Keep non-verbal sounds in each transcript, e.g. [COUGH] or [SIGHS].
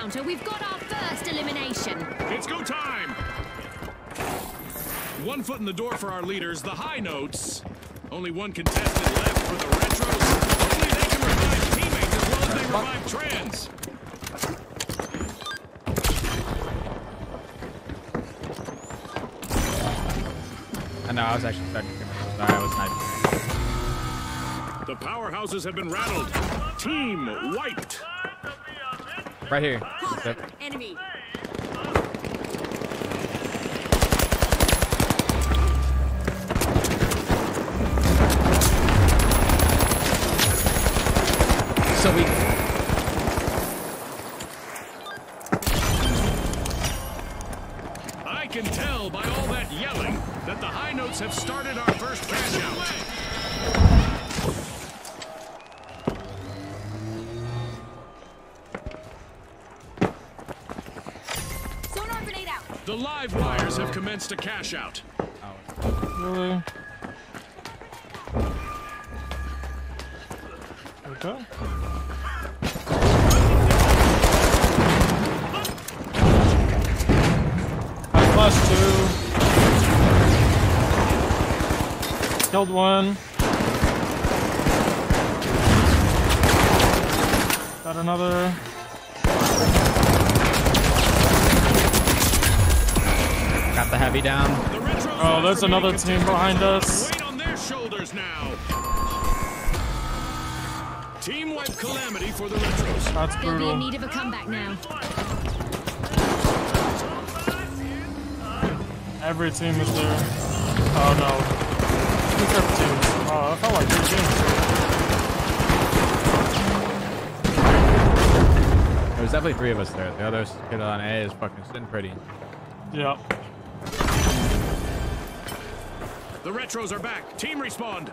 encounter, we've got our first elimination. It's go time! One foot in the door for our leaders, the high notes. Only one contestant left for the retros. Only they can revive teammates as well as they revive trans. I know, I was actually starting to get Sorry, I was sniping. The powerhouses have been rattled. Team wiped. Right here. So we I can tell by all that yelling that the high notes have started our first cash out. Sonar grenade out. The live wires have commenced a cash out. Killed one. Got another. got the heavy down. Oh, there's another team behind us. Weight on their shoulders now. Team wipe calamity for the retros. That's They'll be in need of a comeback now. Every team is there. Oh no. Two separate teams. Oh, I felt like three teams. There was definitely three of us there. The other kid on A is fucking sitting pretty. Yeah. The retros are back. Team respawned.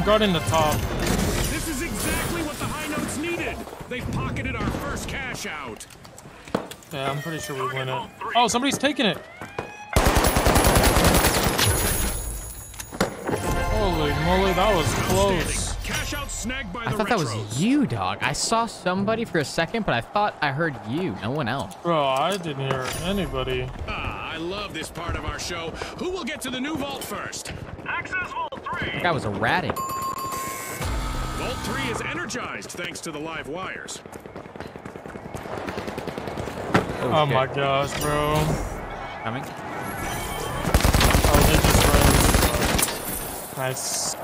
I'm guarding the top. This is exactly what the high notes needed. They've pocketed our first cash out. Yeah, I'm pretty sure we win it. Oh, somebody's taking it. Holy moly, that was close. Cash out snagged by I the thought that was you, dog. I saw somebody for a second, but I thought I heard you. No one else. Bro, I didn't hear anybody. Ah, I love this part of our show. Who will get to the new vault first? Access Vault 3! That guy was erratic. Vault 3 is energized thanks to the live wires. Oh shit. my gosh, bro. Coming. Oh, they just ran. Nice.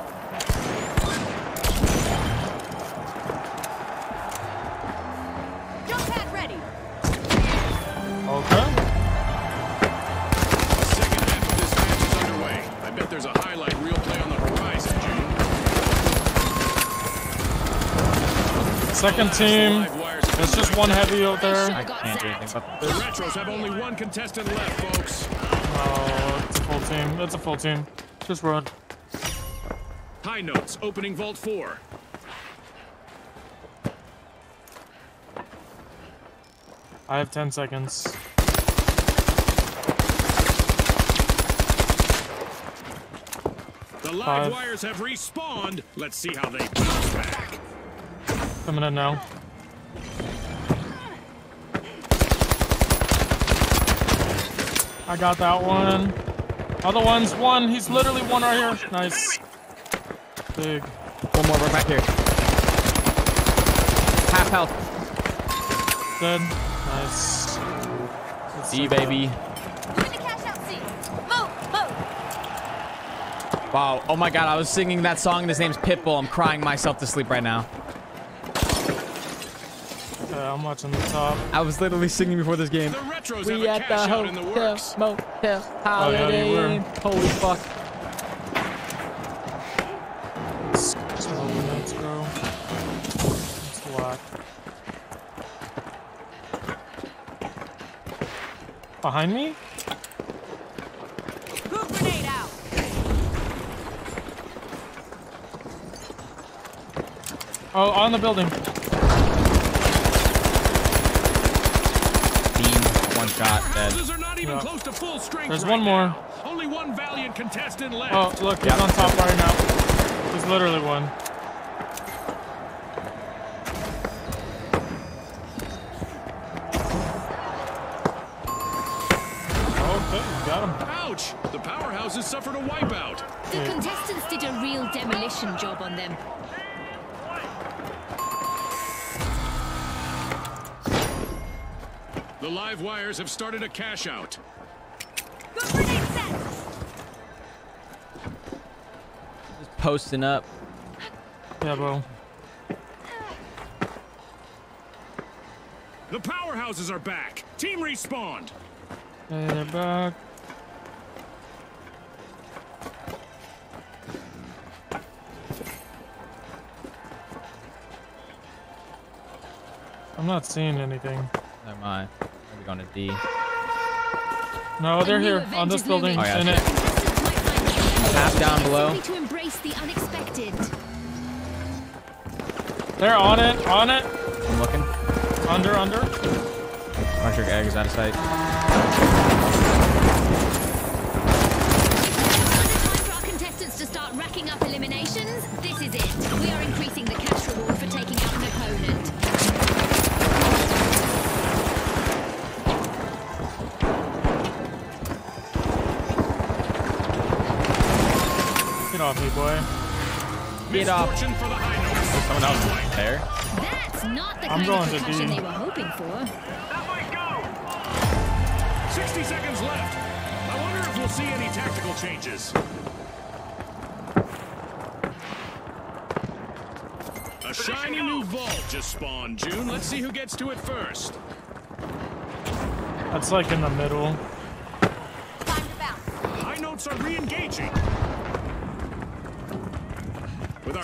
Second team. Live There's just one heavy out I there. can't do anything about The retros have only one contestant left, folks. Oh, it's a full team. It's a full team. Just run. High notes opening Vault 4. I have 10 seconds. The live Five. wires have respawned. Let's see how they bounce back. Coming in now. I got that one. Other one's one. He's literally one right here. Nice. Big. One more, right back here. Half health. Dead. Nice. See, baby. Join the cash out scene. Move, move. Wow. Oh my god, I was singing that song and his name's Pitbull. I'm crying myself to sleep right now. Uh, I'm watching the top. I was literally singing before this game. The We at the cash in the hotel, works. motel, Oh, yeah, holiday you were. Inn. Holy fuck. Slow minutes, bro. It's whack. Behind me? Move grenade out. Oh, on the building. Beam. One shot. Dead. Powerhouses are not even Yeah. close to full strength There's right one more. now. Only one valiant contestant left. Oh, look, he's Yep. on top right now. There's literally one. Okay, got him. Ouch! The powerhouses suffered a wipeout. The contestants did a real demolition job on them. The live wires have started a cash out. Good grenade set. Just posting up. Yeah, bro. The powerhouses are back. Team respawned. Hey, they're back. I'm not seeing anything. Never mind. Maybe going to D. No, they're here on this building. Oh, yeah, in it. Contestants might find Half down below. to embrace the unexpected. They're on it, on it. I'm looking. Under, under. Electric egg is out of sight. Get off. Misfortune for the high notes. Someone else is there. That's not the I'm kind going of to percussion D. they were hoping for. That might go. 60 seconds left. I wonder if we'll see any tactical changes. A shiny new vault just spawned, June. Let's see who gets to it first. That's like in the middle. Time to bounce. High notes are re-engaging.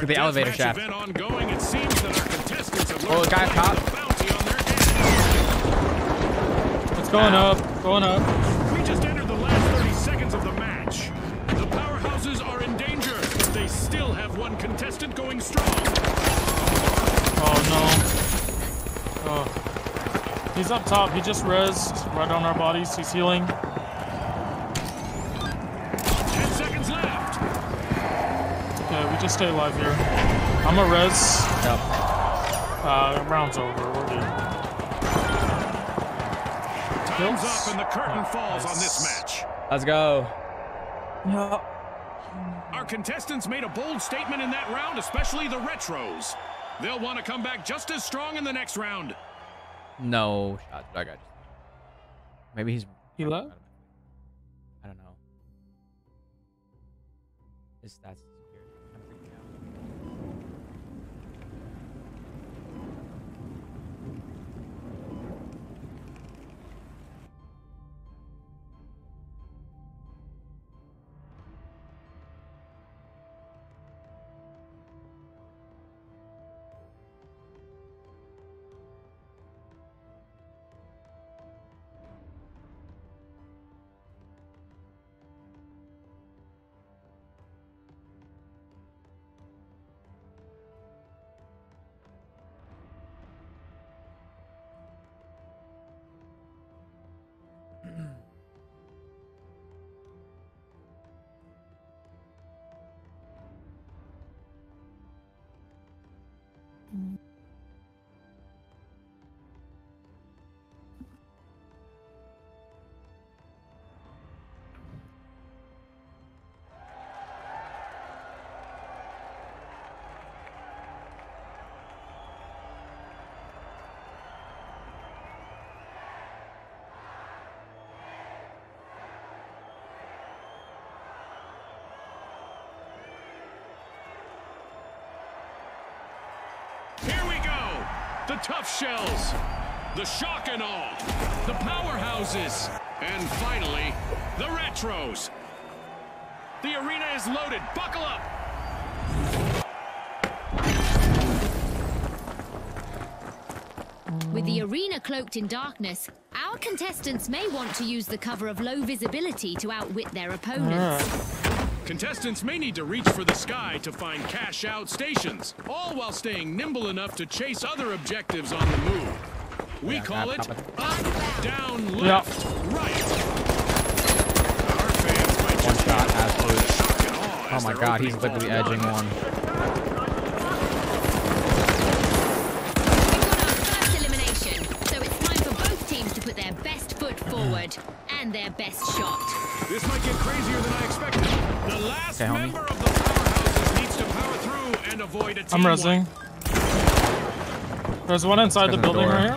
With our the elevator shaft. ongoing, it seems that our contestants have Oh, learned guy to caught. bounty on their head. It's going up, going up. We just entered the last 30 seconds of the match. The powerhouses are in danger, they still have one contestant going strong. Oh no. Oh. He's up top. He just res right on our bodies. He's healing. Just stay alive here. I'm a res. Yep. Uh, round's over. We're good. Time's up and the curtain falls on this match. Let's go. Yeah. Our contestants made a bold statement in that round, especially the retros. They'll want to come back just as strong in the next round. No shot. I got you. Maybe he's. He left? I don't know. His stats The tough shells The shock and awe. The powerhouses. And finally, the retros. The arena is loaded. Buckle up. With the arena cloaked in darkness, our contestants may want to use the cover of low visibility to outwit their opponents. Alright. Contestants may need to reach for the sky to find cash out stations, all while staying nimble enough to chase other objectives on the move. We Yeah, call it up, down, Yep. left, right. Our fans might One shot, be in awe absolute. and shock and awe Oh my god, he's opening literally all edging one. We've got our first elimination, so it's time for both teams to put their best foot forward and their best shot. This might get crazier than I expected. The last Okay, homie. member of the powerhouses needs to power through and avoid a I'm team resing. There's one inside the Second building door. right here.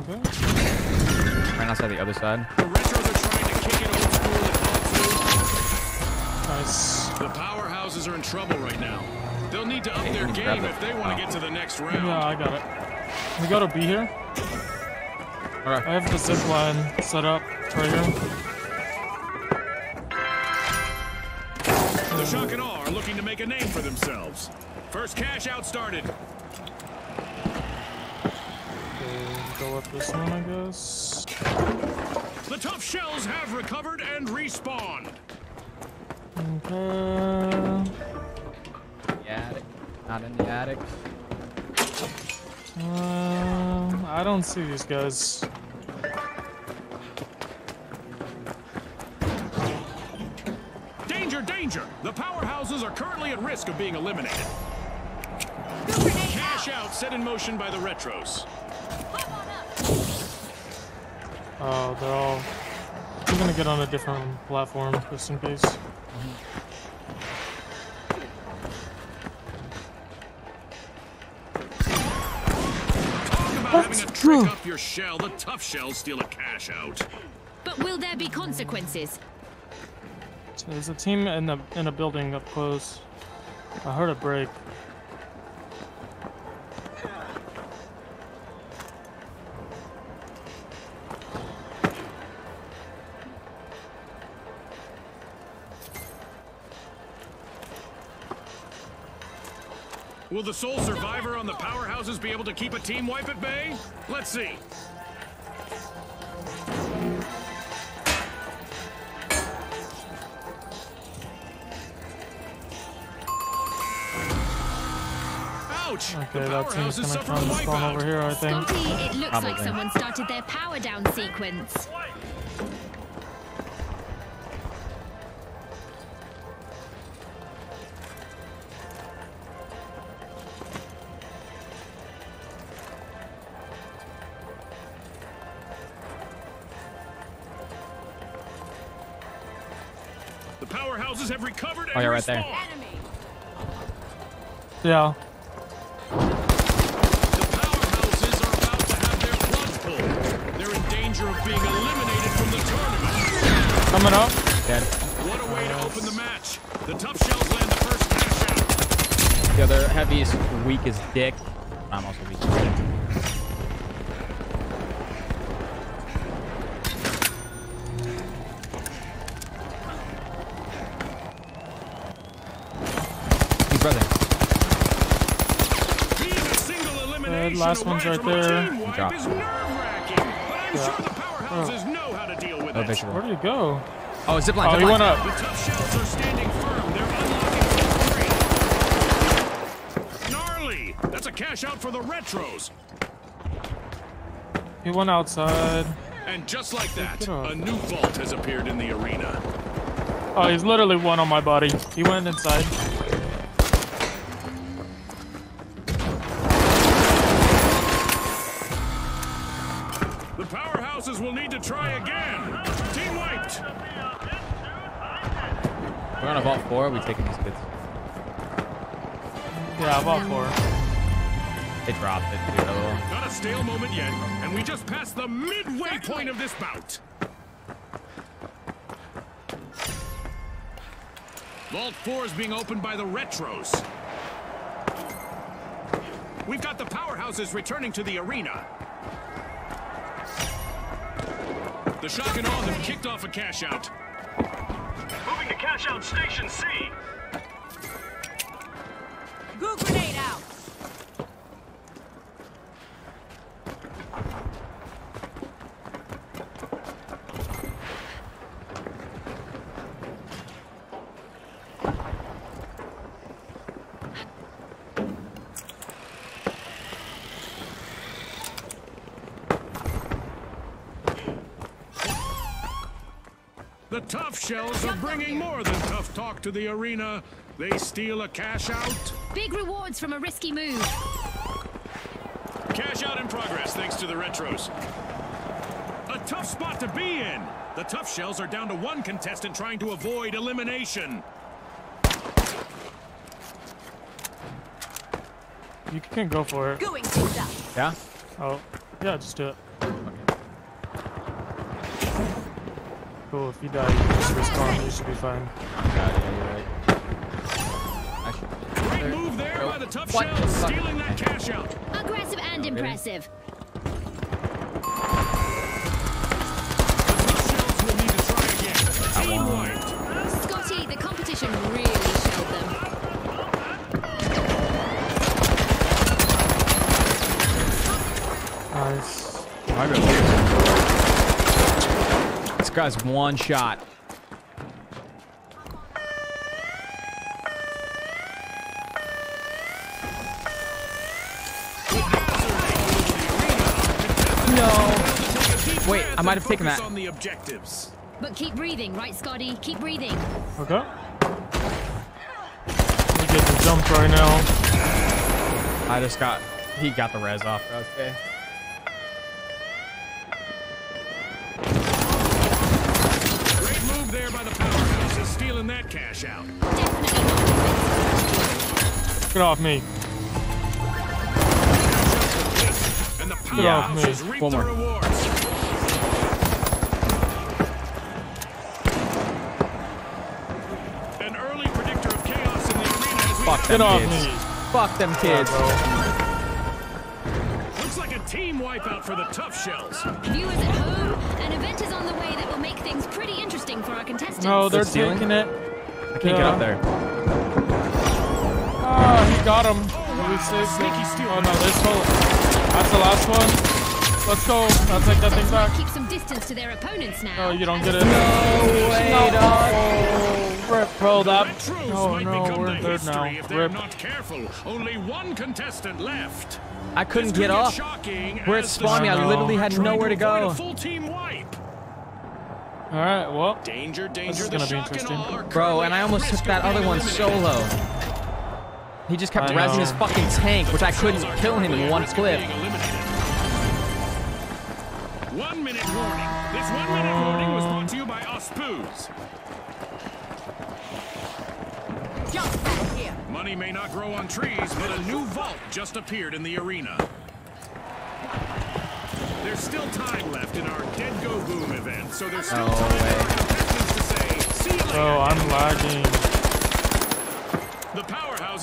Okay. Right outside the other side. The retros are trying to kick it old school and all Nice. The powerhouses are in trouble right now. They'll need to up their you can grab game if they want Oh. to get to the next round. Yeah, I got it. We go to B here. I have the zip line set up right here. The Shock and Awe are looking to make a name for themselves. First cash out started. Okay, go up this one, I guess. The tough shells have recovered and respawned. Okay. The attic. Not in the attic. Um, I don't see these guys. Danger, danger! The powerhouses are currently at risk of being eliminated. Cash out set in motion by the retros. Oh, they're all. I'm gonna get on a different platform just in case. Talk about having a trick up your shell. The tough shells steal a cash out. But will there be consequences? So there's a team in the in a building up close. I heard a break. Will the sole survivor on the powerhouses be able to keep a team wipe at bay? Let's see. Ouch! Okay, the that team's powerhouses gonna suffered a come and spawn wipeout. over here, I think. Scotty, it looks like someone started their power down sequence. Oh, yeah, right there. Yeah. The powerhouses are about to have their plug pulled. They're in danger of being eliminated from the tournament. Coming up. Dead. What a way to open the match. The tough shells land the first cash out. The other heavy is weak as dick. Last one's right there. team wipe Drop. nerve-wracking, but I'm Yeah. sure the powerhouses oh. know how to deal with oh, it. visual. Where did he go? Oh, zipline. Oh, he zipline. went up. The shells are standing firm. They're unlocking. Gnarly! That's a cash out for the retros. He went outside. And just like that, a new vault has appeared in the arena. Oh, he's literally one on my body. He went inside. We're vault four. We taking these kids. Yeah, about four. They dropped it. Dude. Oh. Not a stale moment yet, and we just passed the midway point of this bout. Vault 4 is being opened by the Retros. We've got the powerhouses returning to the arena. The shock and awe have kicked off a cash out. Cash out station C. The tough shells are bringing more than tough talk to the arena. They steal a cash out. Big rewards from a risky move. Cash out in progress thanks to the retros. A tough spot to be in. The tough shells are down to one contestant trying to avoid elimination. You can go for it. Going to up. Yeah? Oh, yeah, just do it. Cool, if you die, you just respawn. You should be fine. Yeah, yeah, you're right. I should- Great move there by the tough What the shells, fuck? stealing that cash out. Aggressive and impressive. The tough shells will need to try again. Team wiped. Scotty, the competition really guy's one shot. No. Wait, I might have taken that. on the objectives. But keep breathing, right, Scotty? Keep breathing. Okay. We get the jump right now. I just got. He got the res off. Okay. Get off me. And the Yeah. powerhouses Me. One more. rewards. An early predictor of chaos in the arena as Fuck Get them off kids. me. Fuck them kids. Looks like a team wipeout for the tough shells. Viewers at home, an event is on the way that will make things pretty interesting for our contestants. No, they're stealing? taking it. I can't get up there. He got him. We saved Sneaky steal. Oh no, they stole it. That's the last one. Let's go. I'll take that thing back. Keep some distance to their opponents now. No, you don't get it. No way, dog. Oh, rip, bro, that. Oh no, we're in third now. Rip. not careful. Only one contestant left. I couldn't get up. shocking Where it as spawned me, I literally had nowhere to go. Full team wipe. All right, well, Danger, danger. is gonna be interesting. Bro, and I almost at took that other one eliminated. solo. He just kept I rezzing know. his fucking tank, which I couldn't kill him in one at clip. One minute warning. This one minute warning was brought to you by Us Poos. Jump back here. Money may not grow on trees, but a new vault just appeared in the arena. There's still time left in our Dead Go Boom event, so there's still No time way. for our contestants to say, see you later. bro, I'm lagging.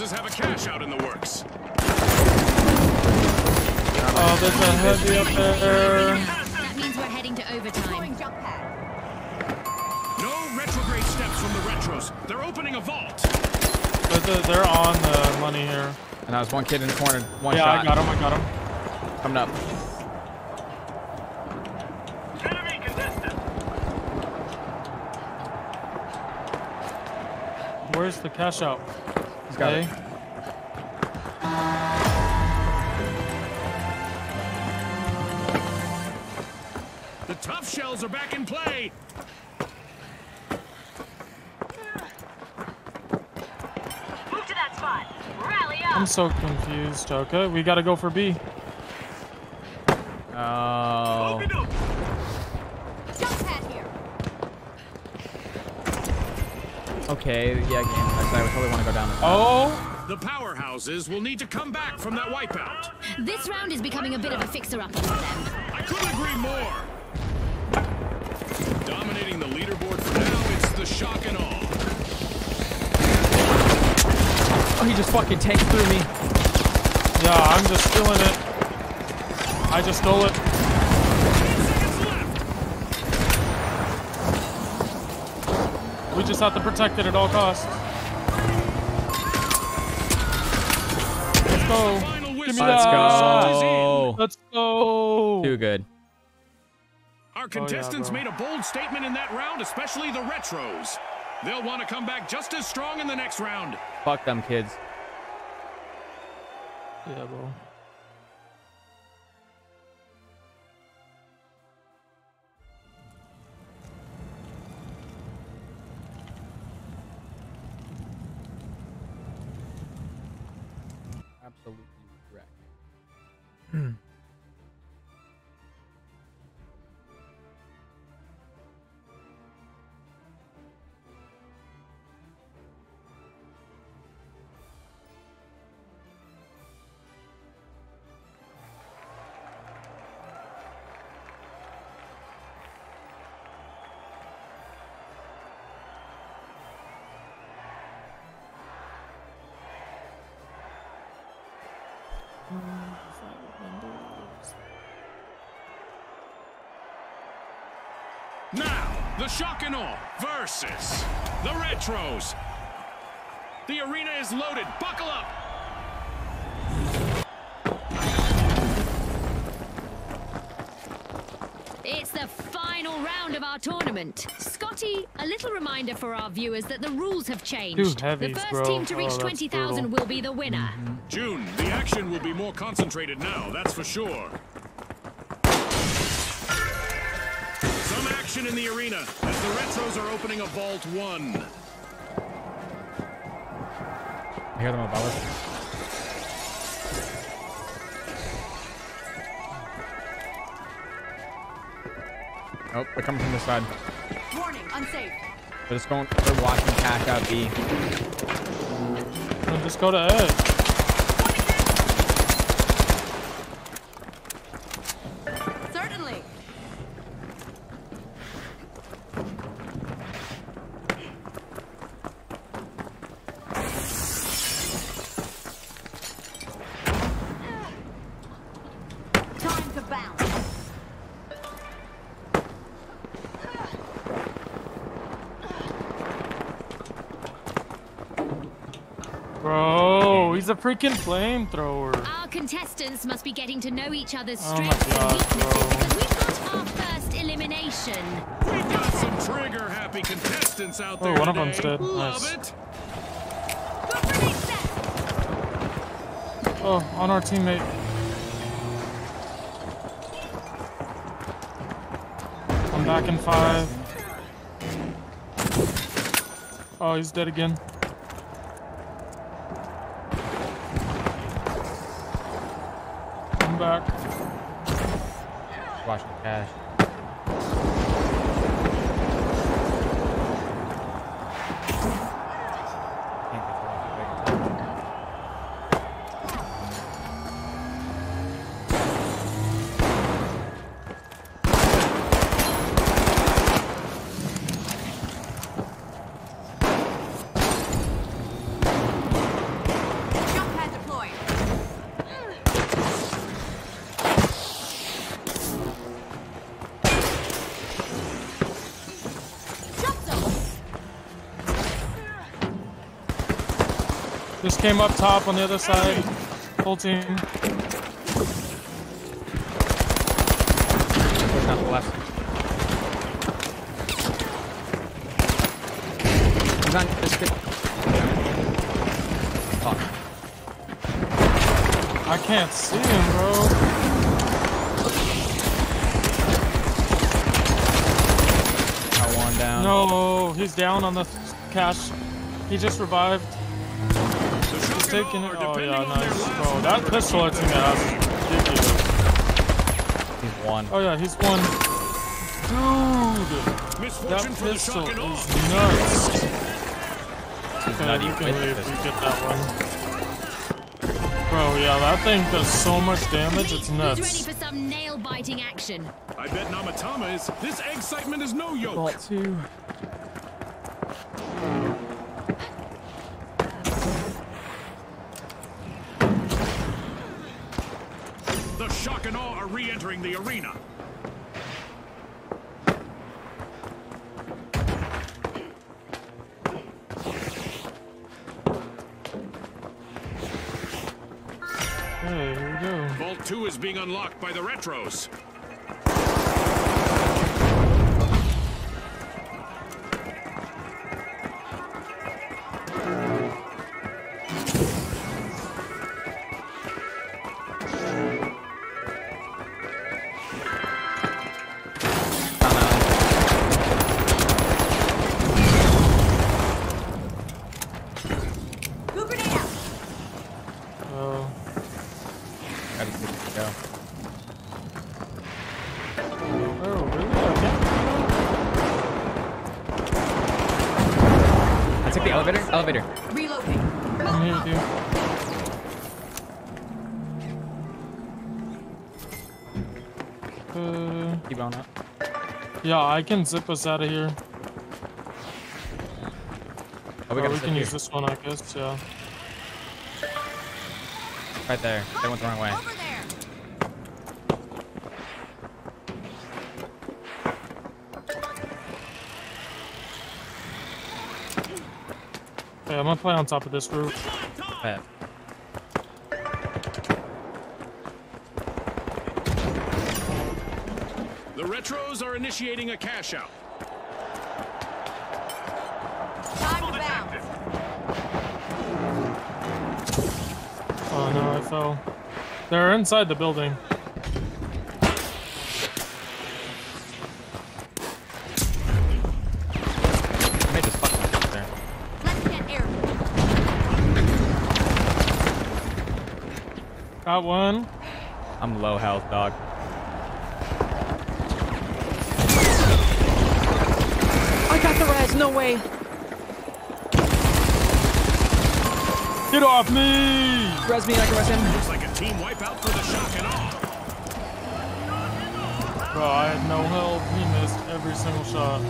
The have a cash out in the works. Oh, there's a heavy up there. That means we're heading to overtime. Throwing jump pad. No retrograde steps from the retros. They're opening a vault. They're, they're- they're on the money here. And I was one kid in the corner, one Yeah, shot. I got him. I got him. Coming up. Enemy contestant. Where's the cash out? He's got it. The tough shells are back in play. Move to that spot. Rally up. I'm so confused. Okay, we gotta go for B. Oh. Open up. Jump pad here. Okay, yeah, game. Actually, I would totally want to go down there. Oh, The powerhouses will need to come back from that wipeout. This round is becoming a bit of a fixer-upper for them. I couldn't agree more. Dominating the leaderboard for now, it's the shock and awe. Oh, he just fucking tanked through me. Yeah, I'm just stealing it. I just stole it. We have to protect it at all costs. Let's go. Give me. Let's that. go. Let's go. Too good. Our oh, contestants bro. made a bold statement in that round, especially the retros. They'll want to come back just as strong in the next round. Fuck them kids. Yeah, bro. Mm. Now, the shock and awe versus the retros. The arena is loaded. Buckle up. It's the final round of our tournament. Scotty, a little reminder for our viewers that the rules have changed. Two heavies, the first bro. team to reach Oh, 20,000 will be the winner. June, the action will be more concentrated now, that's for sure. Action in the arena as the retros are opening a vault one. I hear them above us. Oh, they're coming from this side. Warning, unsafe. They're just going. They're watching cash out B. Then just go to edge. Freaking flamethrower. Our contestants must be getting to know each other's Oh my strengths and weaknesses bro. because we've got our first elimination. We've got some trigger-happy contestants out Oh, there one of them's dead. Love Nice. it. Go for next set. Oh, on our teammate. I'm back in five. Oh, he's dead again. Came up top on the other side. Full team. Push out the left. He's on this kid. Fuck. I can't see him, bro. Got one down. No, he's down on the cash. He just revived. Taking awe it. are Oh yeah, nice, bro. That pistol to at keep team their is ridiculous. He's one. Oh yeah, he's one. Dude, that pistol shock and awe. is nuts. He's Okay, nutty we can leave. this. We get that one. Bro, yeah, that thing does so much damage. It's Who's ready nuts. for some nail-biting action? I bet Namatama is. This excitement is no yoke. Vault two. Entering the arena. Hey, here we go. Vault 2 is being unlocked by the Retros. Yeah, I can zip us out of here. Oh, we Or gotta we can here. use this one, I guess. Yeah. Right there. That went the wrong way. Over there. Okay, I'm gonna play on top of this roof. Bet. Are initiating a cash out. Time to bounce. Oh no, I fell. They're inside the building. I made this fucking shit there. Let's get air. Got one. I'm low health, dog. I got the res. No way. Get off me! Res me. I can res him. Looks like a team wipeout for the shock and awe. Bro, I had no help. He missed every single shot.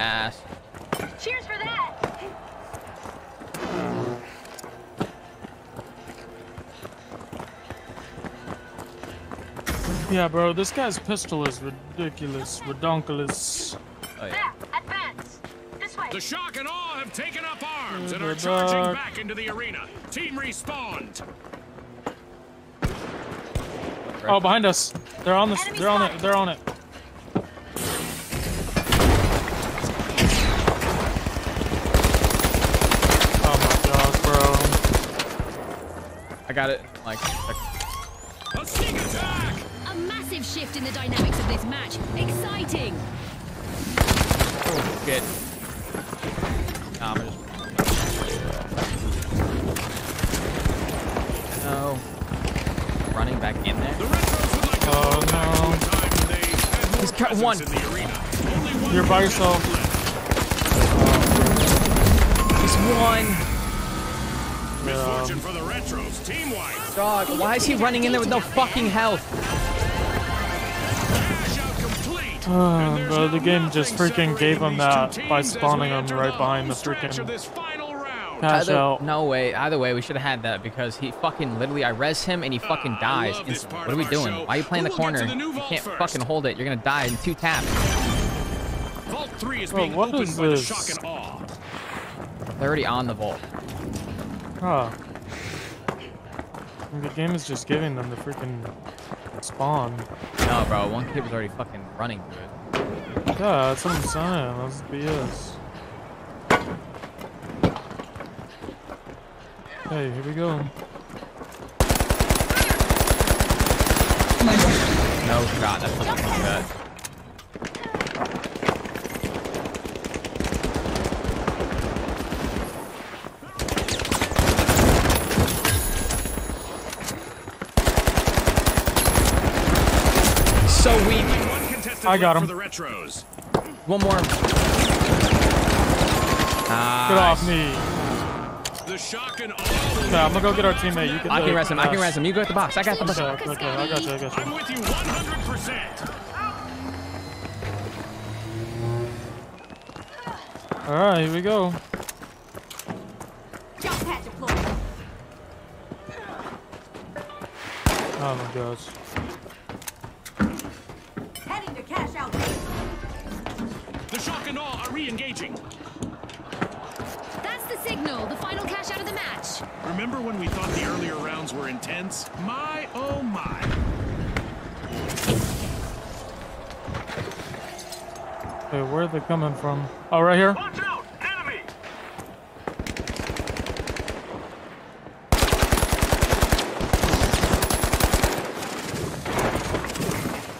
Ass. Cheers for that. Yeah, bro, this guy's pistol is ridiculous, redonkulous. The shock and awe have taken up arms and They're charging back. back into the arena. Team respawned. Oh, behind us. They're on this. Enemy They're on it. They're on it. Oh my gosh, bro. I got it. Like. A sneak attack! A massive shift in the dynamics of this match. Exciting. Oh shit. Nah, I'm just. No. Running back in there. The Retros would like Oh, go back to no. He's time when they had more He's got presence one. in the arena. You're by yourself. left. He's one. Misfortune for the Retros. Team wipe. Dog. Why is he running in there with no fucking health? Oh, bro, the game just freaking gave separating him that by spawning we him right behind the home stretch freaking this final round. cash Either- out. No way. Either way, we should have had that because he fucking literally I res him and he fucking Ah, dies. love this instantly. part What are we doing? show. Why are you playing Who the will get corner? the You can't first? fucking hold it. You're gonna die in two taps. Vault 3 is Bro, being what opened is by the shock and awe. They're already on the vault. Huh. The game is just giving them the freaking spawn. No, bro. One kid was already fucking running to it. Yeah, that's what I'm saying. That's BS. Hey, here we go. No shot. That's looking like that. So weak. One contestant I got left him. for the Retros. One more. Get off me. The shock and awe. Okay, I'm gonna go get our teammate. You can. I can take res him. I can Ash. res him. You go at the box. I got the box. Okay, okay, okay, I got you. I got I'm you. with you 100%. All right, here we go. Jump pad deployed. Oh my gosh. And all are re-engaging. That's the signal. The final cash out of the match. Remember when we thought the earlier rounds were intense? My, oh my. Okay, where are they coming from? Oh, right here. Watch out! Enemy!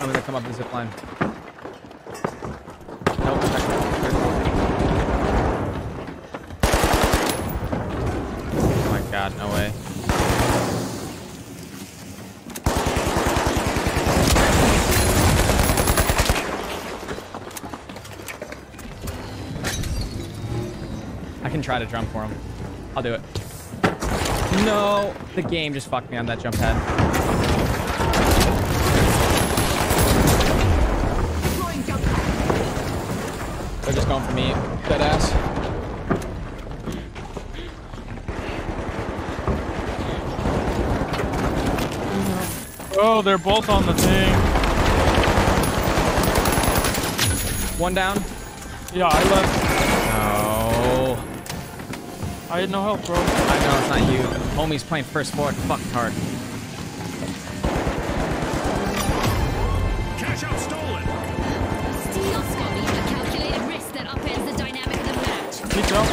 I'm gonna come up the zip line. Nope. Oh my god, no way. I can try to jump for him. I'll do it. No, the game just fucked me on that jump pad. They're just going for me. Dead ass. Oh, they're both on the thing. One down. Yeah, I left. No. I had no help, bro. I know it's not you. Homie's playing first forward. Fuck hard. Cash out stolen. Steal Scotty, a calculated risk that upends the dynamic of the match. Keep up.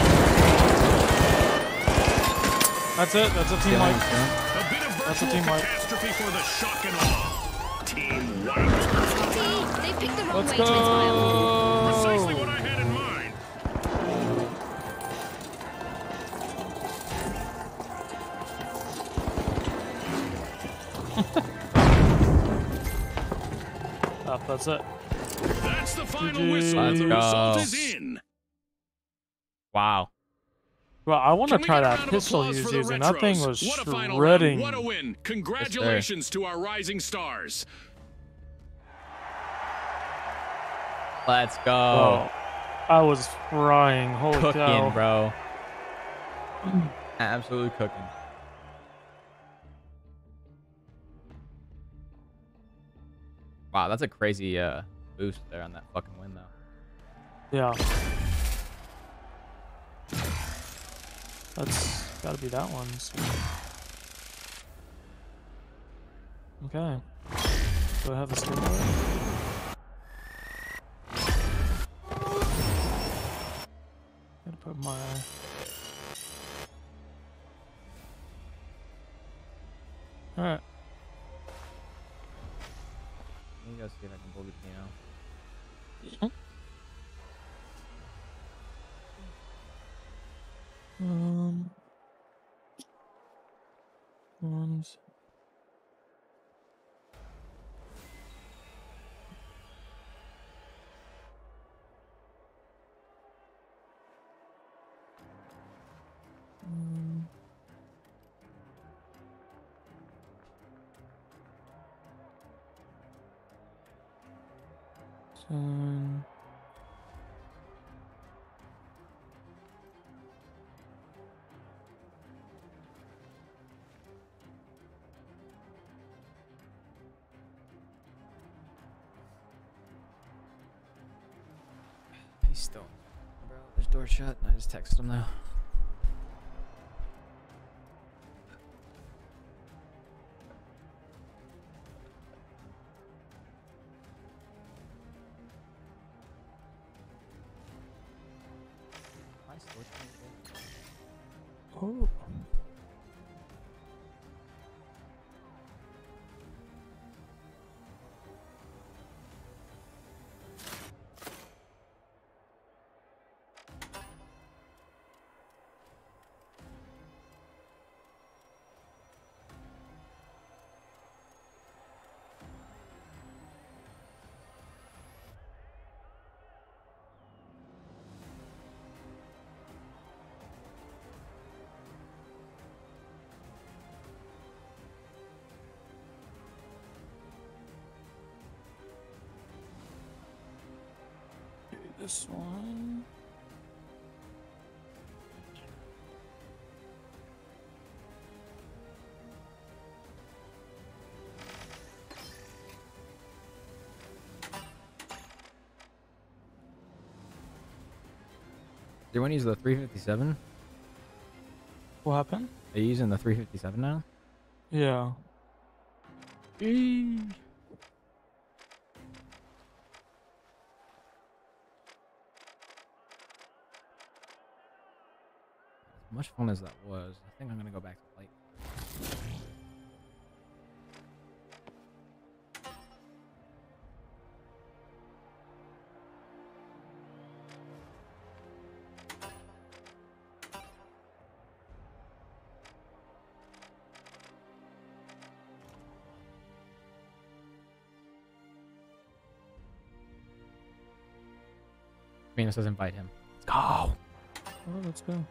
That's it. That's a team wipe. A bit of That's a virtual team wipe. catastrophe for the shock and awe. Team wipe. They picked the wrong Let's way to retire. That's it. That's the final GG. whistle. Let's the go. result is in. Wow. Well, I want to try get that pistol applause he's for the using. That thing was What a final shredding. What a win. Congratulations to our rising stars. Let's go. Oh, I was frying. Holy cooking, cow. bro. [CLEARS THROAT] Absolutely cooking. Wow, that's a crazy uh, boost there on that fucking win, though. Yeah. That's gotta be that one's. Okay. Do I have the stimulator? Gotta put my. Alright. Let me go see if I can pull the piano. Um. Ones. Um, Sun. He's still. Bro, there's door shut. I just texted him now. Oh. This one. you want to use the 357? What happened? Are you using the 357 now? Yeah. As much fun as that was, I think I'm gonna go back to light. Venus says invite him. Let's go. Oh, let's go.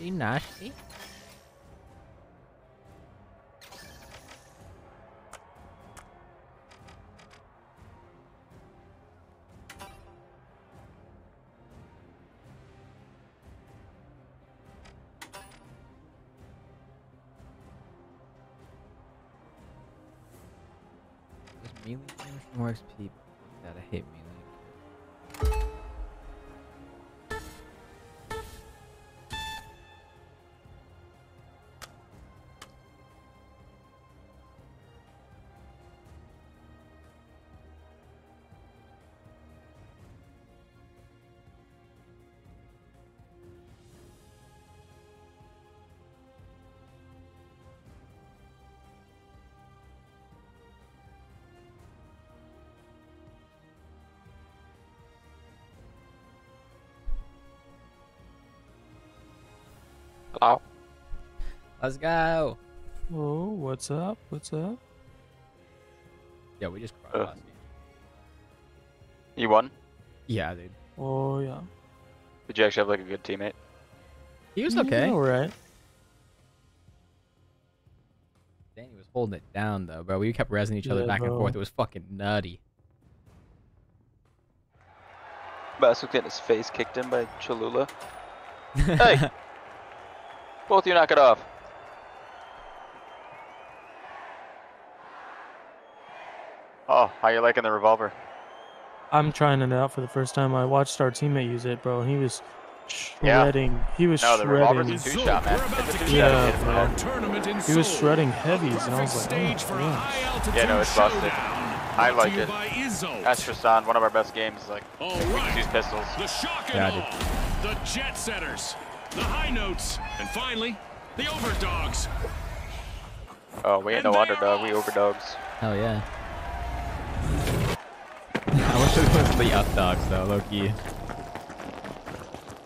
Nasty, nasty. Does melee damage more XP? Let's go. Oh, what's up? What's up? Yeah, we just cried Uh. last game. You won? Yeah, dude. Oh yeah. Did you actually have like a good teammate? He was okay. All right. Dani was holding it down though, bro. We kept rezzing each other Yeah, back and forth. It was fucking nutty. Bass was getting his face kicked in by Cholula. [LAUGHS] Hey! Both of you knock it off. Oh, how you liking the revolver? I'm trying it out for the first time. I watched our teammate use it, bro. He was shredding. Yeah. He was No, the revolver's shredding. a two-shot, man. we're about It's a two-shot. Yeah, Hit him bro. in the Our head. tournament in He was shredding heavies, and I was like, oh, stage for a oh, yeah. Yeah, no, it's busted. I like it. by That's Tristan, one of our best games. Like, All we right. use pistols. The shock and Yeah, I awe, the jet setters, the high notes, and finally, the overdogs. Oh, we ain't And no they are underdog, we overdogs. Hell yeah. I wish it was the up dogs though, low key.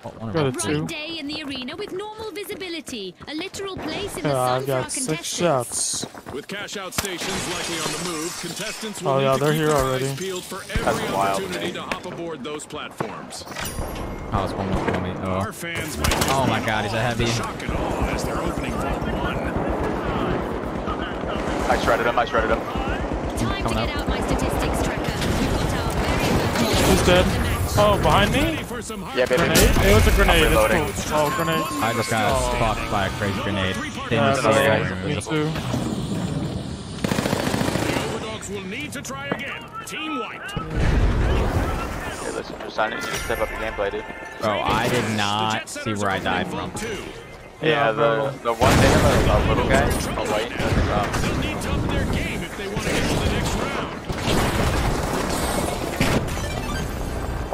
Oh, one of Got a Bright two. day in the arena with normal visibility. A literal place in the Yeah, sun I've got six shots. With cash out stations likely on the move, contestants will Oh, yeah, they're here already. peeled for That's every wild, opportunity man. to hop aboard those platforms. Oh, it's one more for me. Oh. Our fans might Oh my God, he's a awe at the heavy. Shock and awe as they're opening vault one. I shredded him, I shredded him. Time to get out my statistics Who's dead? Oh, behind me? Ready for some hard Yeah, baby. Grenade? It was a grenade. I'm That's reloading. cool. Oh, grenade. I just got fucked by a crazy grenade. Didn't Yeah, even see the. Me too. The overdogs will need to try again. Team white. Hey, listen, Tristan, you need to step up your gameplay, dude. Bro, I did not see where I died from. vault two. Yeah, bro. the, the one they have a, a little guy, a white, um,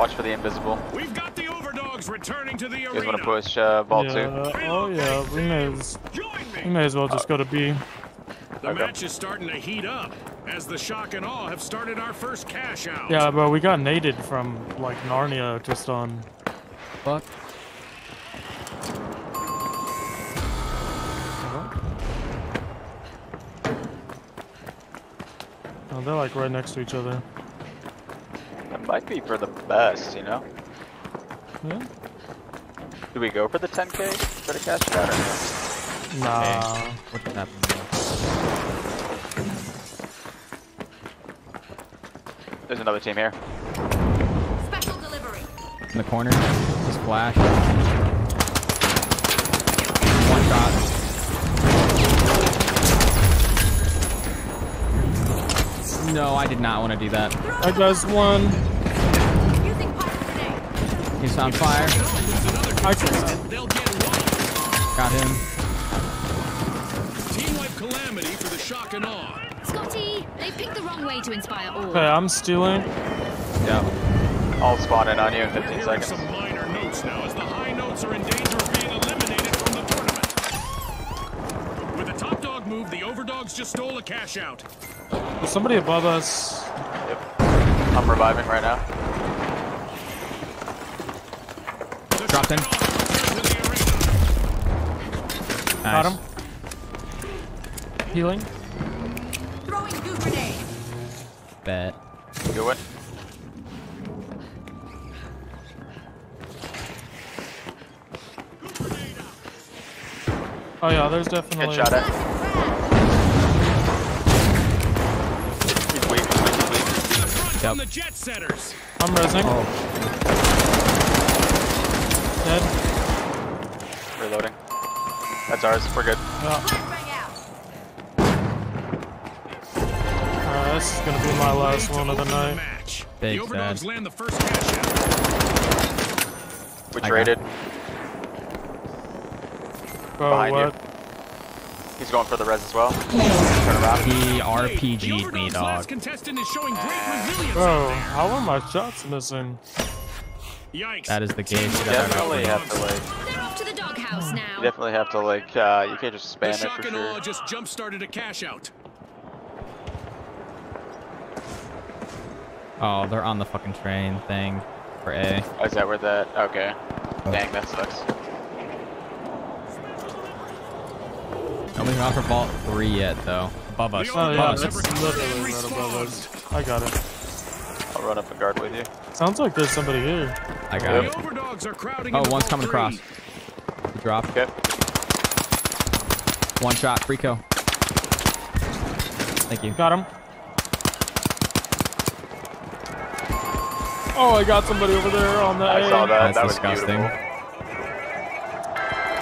watch for the invisible. We've got the overdogs returning to the You guys arena. want to push uh, ball two? Oh yeah. We may as we may as well just go to B. The Okay. match is starting to heat up as the shock and awe have started our first cash out. Yeah, but we got naded from like Narnia just on. Fuck. Oh, they're like right next to each other. It might be for the best, you know? Yeah. Do we go for the 10k? Try to cash it out or no? Nah. What just happened? there? There's another team here. Special delivery. In the corner. Just flash. One shot. No, I did not want to do that. I guy's one. Using pulse grenade. He's on fire. I can They'll get one. Got him. Team wipe calamity for the shock and awe. Scotty, they picked the wrong way to inspire all. Okay, I'm stealing. Yeah. I'll spawn in on you in 15 seconds. some minor notes now, as the high notes are in danger of being eliminated from the tournament. With a top dog move, the overdogs just stole a cash out. There's somebody above us. Yep. I'm reviving right now. Dropped in. shock and awe return to the arena. Got him. Healing. Throwing goo grenade. Bet. Good one. Oh yeah, there's definitely. Good shot To the from the jet setters. I'm resing. Oh, Dead. Reloading. That's ours. We're good. Yeah. Flashbang out. Alright, this is gonna be my last one of the night. match. Big the overdogs land the first cash out. We I traded. Bro, Behind you. What? He's going for the res as well. Turn around. he RPG'd me, overdogs' dog. last contestant is showing great resilience Bro, how are my shots missing? Yikes. That is the Team case. You You gotta for the definitely have to like. They're off to the doghouse now. You definitely have to like. Uh, you can't just The spam it for and sure. awe just jump started a cash out. Oh, they're on the fucking train thing for A. Oh, is that where that? Okay. Dang, that sucks. Nobody's gone for vault three yet, though. Above us. Oh yeah, above that's us. Right above us. I got it. I'll run up and guard with you. Sounds like there's somebody here. I got The him. overdogs are crowding Oh, one's coming three. across. He dropped. Okay. One shot. Free kill. Thank you. Got him. Oh, I got somebody over there on the I A. saw that. That's that was disgusting. beautiful.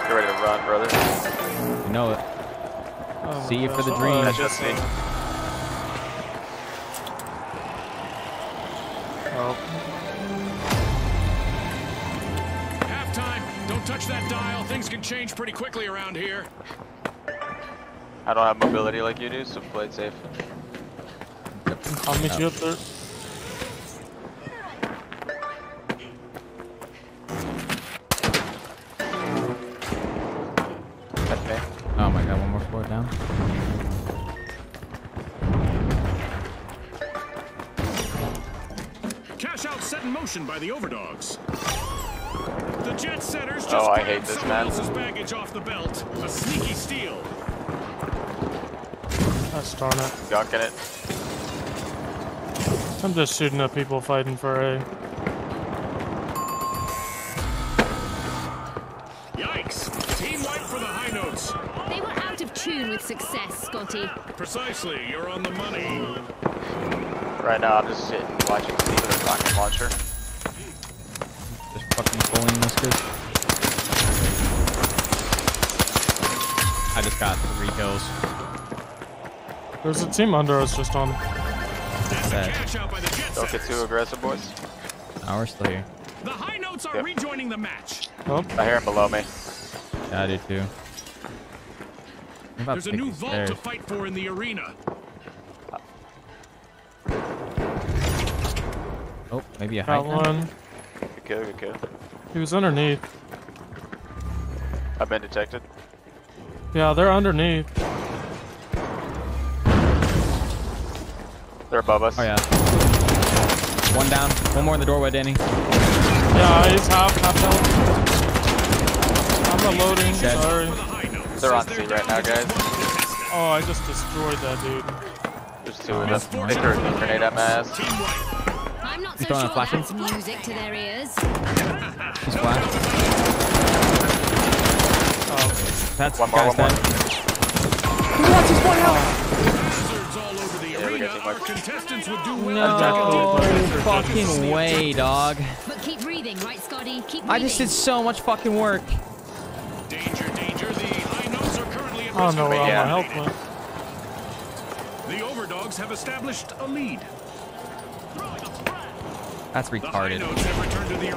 Get ready to run, brother. You know it. Oh See you for the oh, dream. Oh, That's just me. Oh, Halftime. Don't touch that dial. Things can change pretty quickly around here. I don't have mobility like you do, so play it safe. I'll meet you up there. Motion by the overdogs. The jet setters oh, just Oh, I hate this, someone man. else's baggage off the belt. A sneaky steal. Gosh darn it. Gunking it. I'm just shooting at people fighting for A. Yikes. Team wipe for the high notes. They were out of tune with success, Scotty. Precisely. You're on the money. Right now, I'm just sitting watching Steve with rocket launcher. Just fucking pulling this good. I just got three kills. There's a team under us just on. That's a Sad. cash out by the jet Don't get too aggressive, boys. Oh, we're still here. The high notes are Yep. rejoining the match. Oh, I hear him below me. Yeah, I do too. There's a new vault stairs. to fight for in the arena. Oh, maybe a high one. Good kill, good kill. He was underneath. I've been detected. Yeah, they're underneath. They're above us. Oh yeah. One down. One more in the doorway, Dani. Yeah, he's half, half health. I'm reloading, Dead. sorry. For the high notes. They're on C right now, guys. Oh, I just destroyed that dude. There's two of them. They threw a grenade at my ass. Team. I'm not You so throwing a sure flash in? that's music to their ears. He's flash. Oh, That's One more, guy's one more. dead. Hazards all over the Yeah, we arena got too are contestants would do well No to take a deep breath after fucking way, dog. But keep breathing, right, Scotty? Keep breathing. I just did so much fucking work. Danger, danger. The high notes are currently at risk know of where being my health eliminated. went. The overdogs have established a lead. That's The retarded. notes have returned to the.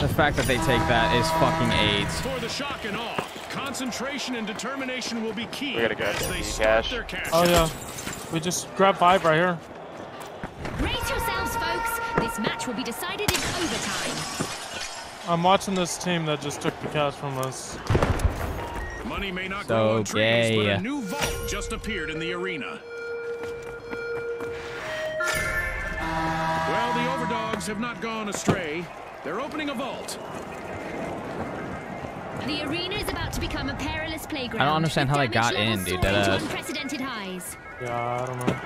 The fact that they take that is fucking AIDS. For the shock and awe, concentration and determination will be key We gotta go as they the cash. their cash. Oh yeah. We just grabbed five right here. Brace yourselves, folks. This match will be decided in overtime. I'm watching this team that just took the cash from us. Money may not So grow on trees, but a new vault just appeared in the arena. The overdogs have not gone astray. They're opening a vault. The arena is about to become a perilous playground. I don't understand how they damage got levels in, dude, soaring to deadass. unprecedented highs. Yeah, I don't know.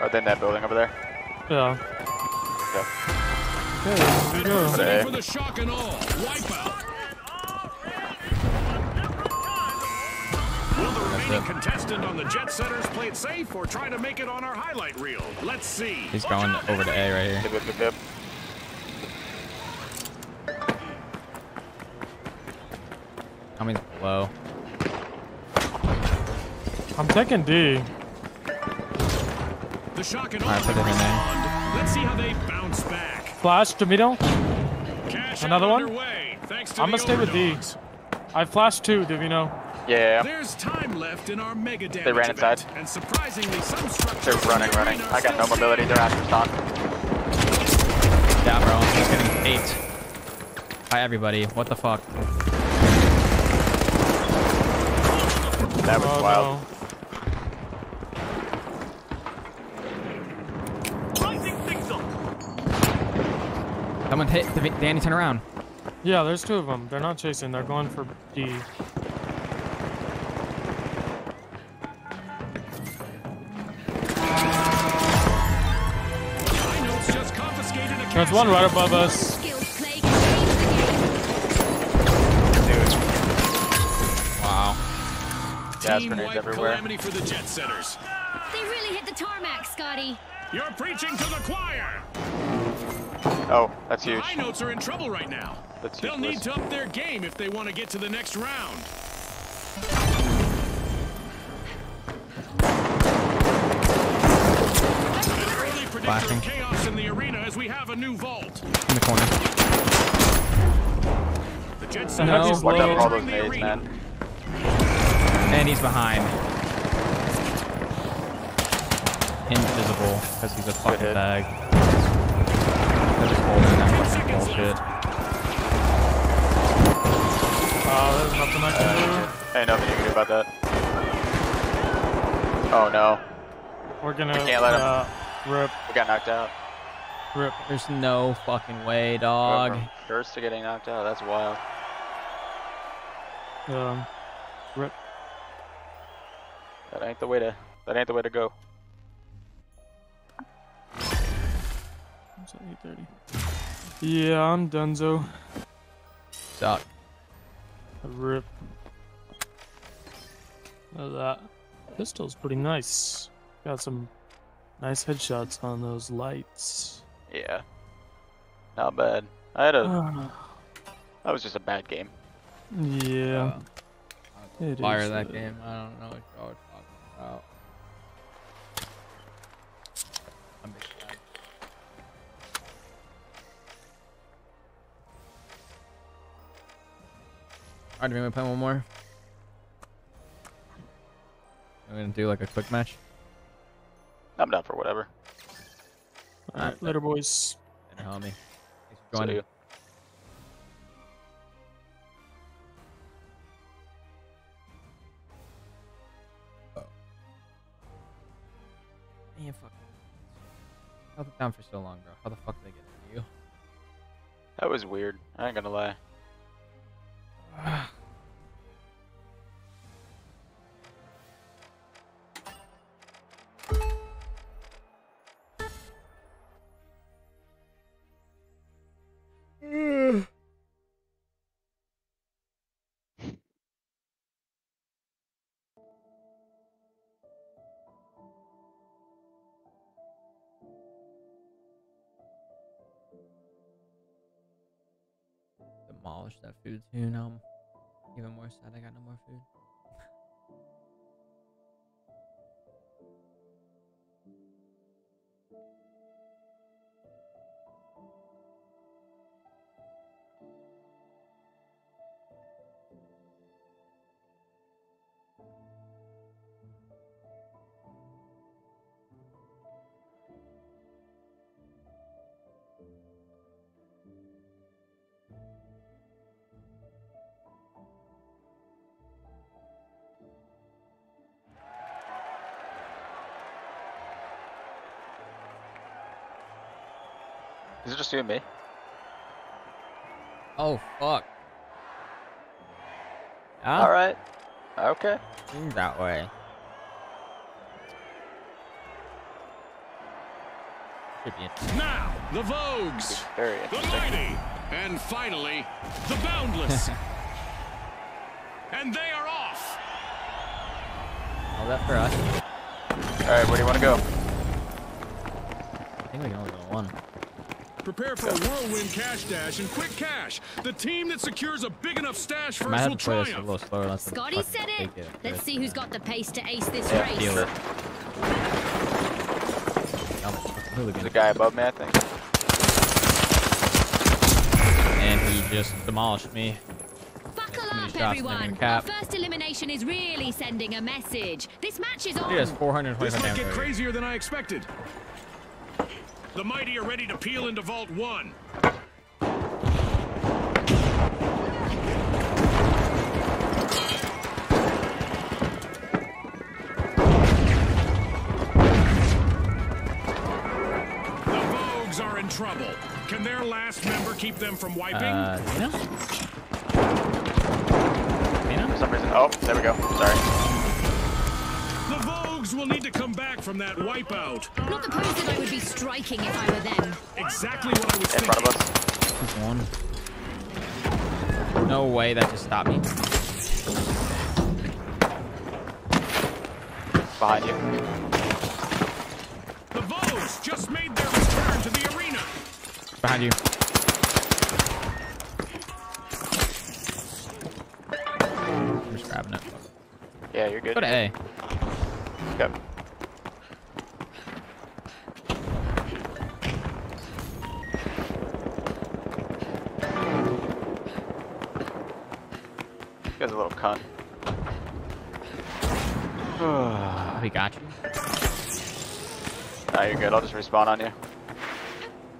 Are they in that building over there? Yeah. Yep. Okay, here we go. For the shock and awe, wipeout. Will the contestant on the Jet Setters play it safe or try to make it on our highlight reel? Let's see. He's going over to A right here. Dip, dip, dip, dip. Tommy's low. I'm taking D. The shock and awe Alright, put it in there. Let's see how they bounce back. Flash, Demito. Cash Another one? to I'ma stay with D. overdogs. I flashed two, Divino. Yeah. There's time left in our mega damage They ran event, inside. and surprisingly, some structures They're running, running. I got no mobility. They're stand. after stock. Yeah, bro. He's getting eight. By everybody. What the fuck? That was Oh, wild. no. Someone hit the Dani. Turn around. Yeah, there's two of them. They're not chasing. They're going for D. There's one right above us. Skilled play can change the game. Dude. Wow. Gas grenades everywhere. for the Jet Setters. They really hit the tarmac, Scotty. You're preaching to the choir. Oh, that's The huge. High Notes are in trouble right now. That's They'll huge. need to up their game if they want to get to the next round. An early predictor Flashing. Arena as we have a new vault. In the corner. The Jet No. Setters Watch out for all those entering the nades, man. And he's behind. Invisible, because he's a fucking bag. They're just holding that fucking bullshit. Oh, there's nothing I can do. Ain't nothing you can do about that. Oh no. We're gonna can't let 'em- uh, rip, We got knocked out. Rip. There's no fucking way, dog. from First to getting knocked out. That's wild. Um, rip. That ain't the way to. That ain't the way to go. It's at 8:30. Yeah, I'm Dunzo. Suck. Rip. Look at that. Pistol's pretty nice. Got some nice headshots on those lights. Yeah. Not bad. I had a. [SIGHS] That was just a bad game. yeah. It Fire is, that uh, game. I don't know what y'all are talking about. I'm big fan. Alright, do we want to play one more? I'm gonna do like a quick match. I'm down for whatever. Alright, later, boys. And homie. Thanks for So joining. you. Oh. Man, fuck. Held it down for so long, bro. How the fuck did they get into you? That was weird. I ain't gonna lie. Demolished that food too. Now I'm um, even more sad I got no more food. Is it just you and me? Oh fuck. Yeah, All right. Okay. seems that way. Should be interesting. Now, the Vogues, Very the. Mighty, and finally, the Boundless. [LAUGHS] and they are off. All that for us. All right, where do you want to go? I think we can only go one. Prepare for a whirlwind cash dash and quick cash. The team that secures a big enough stash I might first have will to a triumph. slower. Let's Scotty said it. Let's see who's got the pace to ace this Yeah, race. feel it. There's a guy above me, I think. And he just demolished me. Buckle up, everyone. Our first elimination is really sending a message. This match is on. He has 425 This might get crazier than I expected. The Mighty are ready to peel into Vault 1. The Vogues are in trouble. Can their last member keep them from wiping? Uh, Tina? For some reason. Oh, there we go. Sorry. The Vogues will need to come back from that wipeout. Not the pose that I would be striking if I were them. Exactly what I was In front of us. He's one. No way that just stopped me. Behind you. A little cunt. [SIGHS] Oh, he got you. Nah, you're good. I'll just respawn on you.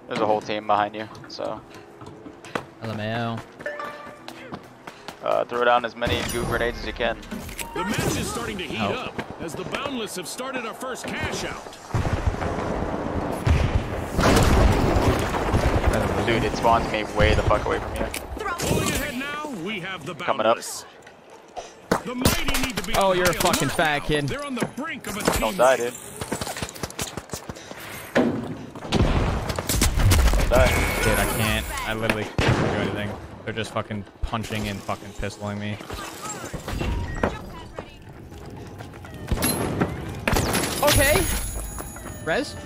There's a whole team behind you, so LMAO. uh, throw down as many goo grenades as you can. The match is starting to heat Oh. up as the Boundless have started our first cash out. Dude, it spawns me way the fuck away from you. Ahead now, we have the Coming up. Boundless. The Mighty need to be Oh, you're a fucking fat kid. They're on the brink of a Don't die, dude. Don't die. Dude, I can't. I literally can't do anything. They're just fucking punching and fucking pistoling me. Okay. Res?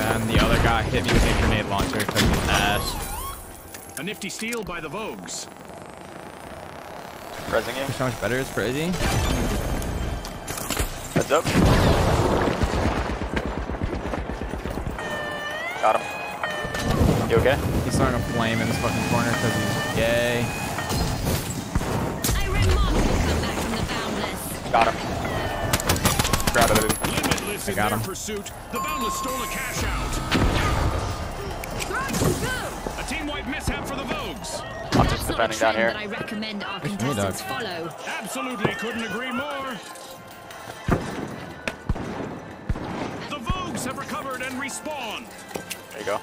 And the other guy hit me with a grenade launcher because he's ass. A nifty steal by the Vogues. Pressing you. How much better it's crazy. Heads up. Got him. You okay? He's starting to flame in this fucking corner because he's gay. A remarkable comeback from the Boundless. Got him. Grab it, dude. Limitless in got him. pursuit, the Boundless stole a cash out. A team mishap for the Vogues. I'm just That's not a defending down here. that I recommend our me, contestants dog. follow. Absolutely couldn't agree more. The Vogues have recovered and respawned. There you go.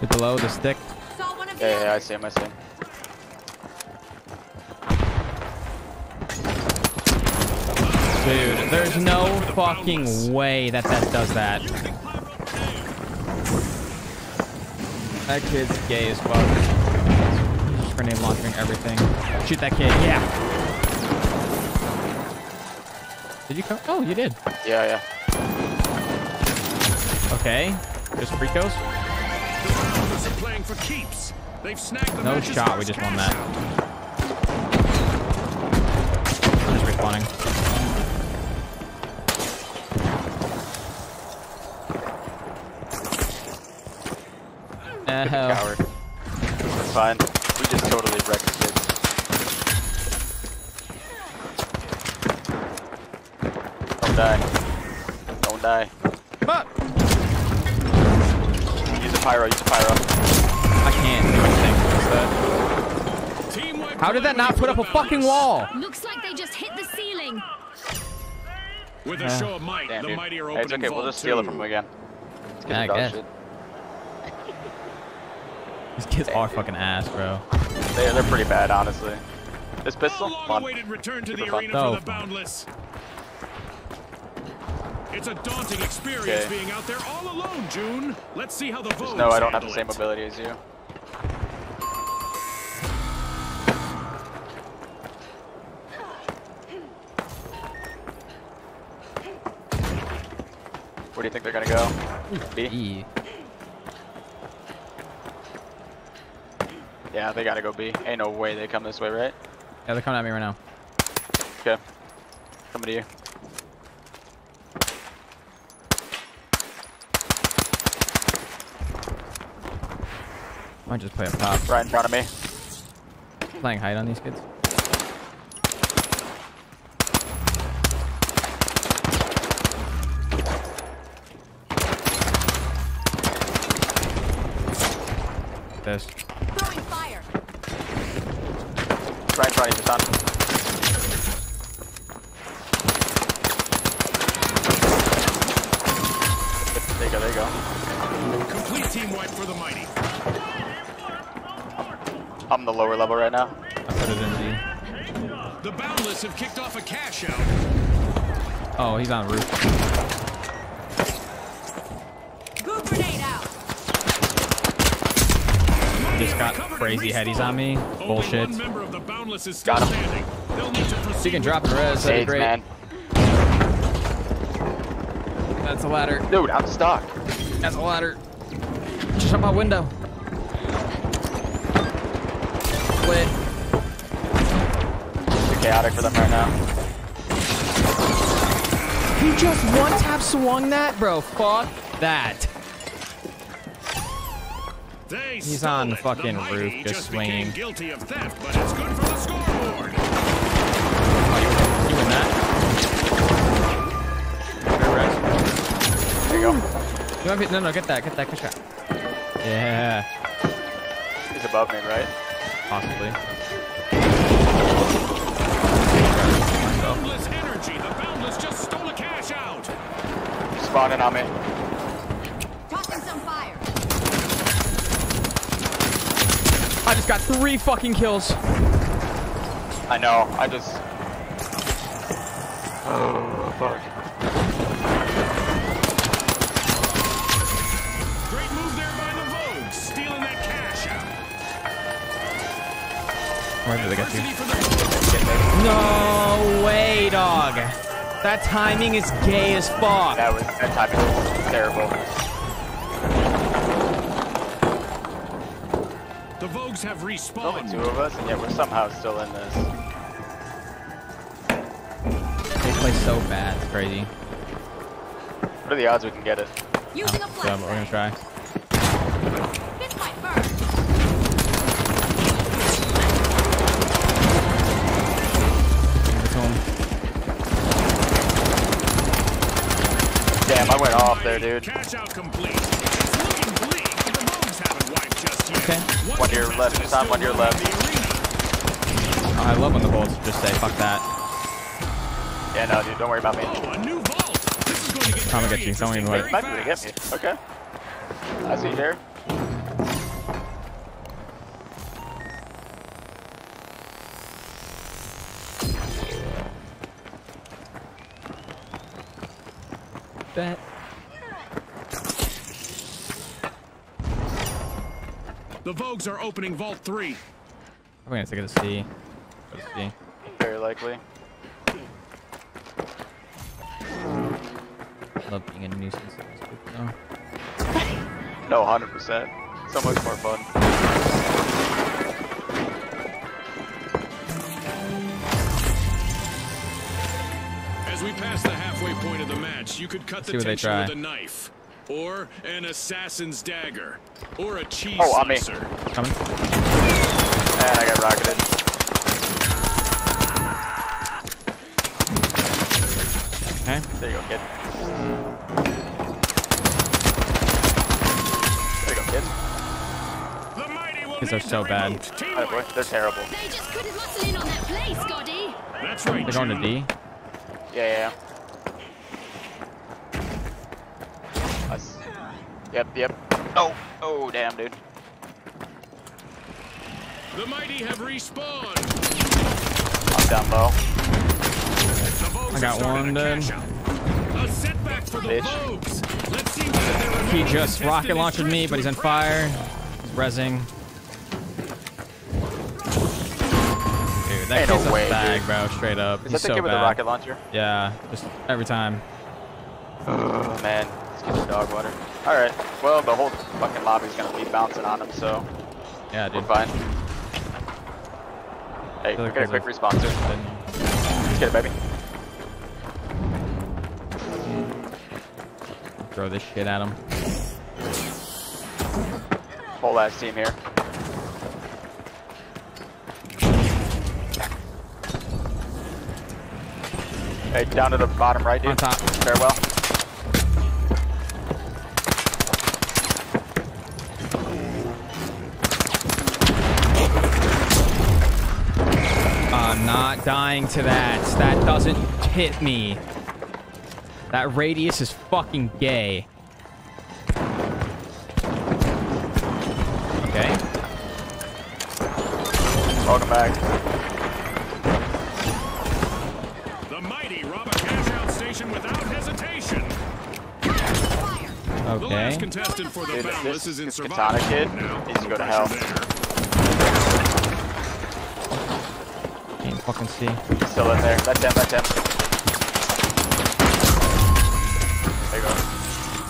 Hit below the stick. Saw one of Yeah, the yeah, yeah, I see him, I see him. Dude, there's no fucking way that that does that. That kid's gay as fuck. He's grenade launchering everything. Shoot that kid. Yeah. Did you come? Oh, you did. Yeah, yeah. Okay. Just free kills. The are playing for keeps. They've snagged the No shot, we just won cash that. Fine. We just totally wrecked the kids. Don't die. Don't die. fuck. Use a pyro, use a pyro. I can't do anything. What's that? Team How did that not put up a fucking wall? Looks like they just hit the ceiling. With a show of might, Damn, the dude. mighty are Hey, opening it's okay, we'll just steal it from him again. Let's get Yeah, the dog shit. These kids are fucking ass, bro. They, they're pretty bad, honestly. This pistol? A Come on. long-awaited return to the arena for the. Boundless. It's a daunting experience Okay. being out there all alone, June. Let's see how the votes No, I don't have the same it. ability as you. Where do you think they're gonna go? B? E. Yeah, they gotta go B. Ain't no way they come this way, right? Yeah, they're coming at me right now. Okay. Coming to you. Might just play up top. Right in front of me. Playing hide on these kids. This. Throwing fire. Right in front of you, son. There you go, there you go. Complete team wipe for the mighty. I'm the lower level right now. I put it in D. The Boundless have kicked off a cash out. Oh, he's on the roof. Goo grenade out. Just got crazy headies on me. Bullshit. of the Boundless is Got him. standing. Need to So you can drop and res. That'd be Sage, great. man. That's a ladder. Dude, I'm stuck. That's a ladder. Just jump out window. Chaotic for them right now. He just one tap swung that, bro. Fuck that. They He's on the fucking mighty roof, just just swinging. became guilty of theft, but it's good for the scoreboard. Oh, you win that. There you go. You might be, no, no, get that, get that, good shot. Yeah, He's above me, right? possibly. Spawning on me. Tossing some fire. I just got three fucking kills. I know. I just. Oh fuck. Great move there by the Vogue, stealing that cash out. Where did they get Varsity to? for the No way, dog. That timing is gay as fuck. That was that timing was terrible. the Vogues have respawned. only two of us, and yet we're somehow still in this. They play so bad. It's crazy. What are the odds we can get it? Using a Yeah, but we're gonna try. Damn, I went off there, dude. Cash out complete. It's looking bleak. The Vogues haven't wiped just yet. Okay. One to your left, is Tom, one to your left. Oh, I love when the bolts just say fuck that. Yeah, no, dude, don't worry about me. Oh, a new vault. This is going to get I'm gonna get you. Don't even interesting worry. Might be able to get me. Okay. I see you there. Bet. The Vogues are opening Vault 3. I'm gonna take it to C. Go to C. Very likely. Love being a nuisance. It's good, though. No, 100%. So much more fun. Point of the match, you could cut See the they tension try. with a knife, or an assassin's dagger, or a cheese Oh, on me. slicer. Coming. And I got rocketed. Okay. There you go, kid. There you go, kid. The mighty will These are so bad. remote. Atta boy, they're terrible. They just couldn't muscle in on that play, Scotty. That's right, They're going to D. Yeah, yeah, yeah. Us. Yep, yep. Oh, oh, damn, dude. The mighty have respawned. I'm down low. I got one a dead. cash out. A setback for the Bitch. Vogues. Let's see whether He just rocket launched me, but he's on fire. He's rezzing. Dude, that Ain't no a way, bag, dude. bro. Straight up. Is He's that the so kid with the bad. rocket launcher? Yeah, just every time. Oh, man. Let's get the dog water. Alright. Well, the whole fucking lobby's gonna be bouncing on him, so Yeah, we're fine. Hey, Other get a quick response. Let's get it, baby. Throw this shit at him. Whole ass team here. Hey, down to the bottom right, dude. On top. Farewell. Dying to that. That doesn't hit me. That radius is fucking gay. Okay. Welcome back. The mighty rob a cash out station without hesitation. The last contestant for the Dude, boundless is in survival katana kid mode now. needs to go to Pressure hell. there. Can't fucking see. He's still in there. That's him, that's him. There you go.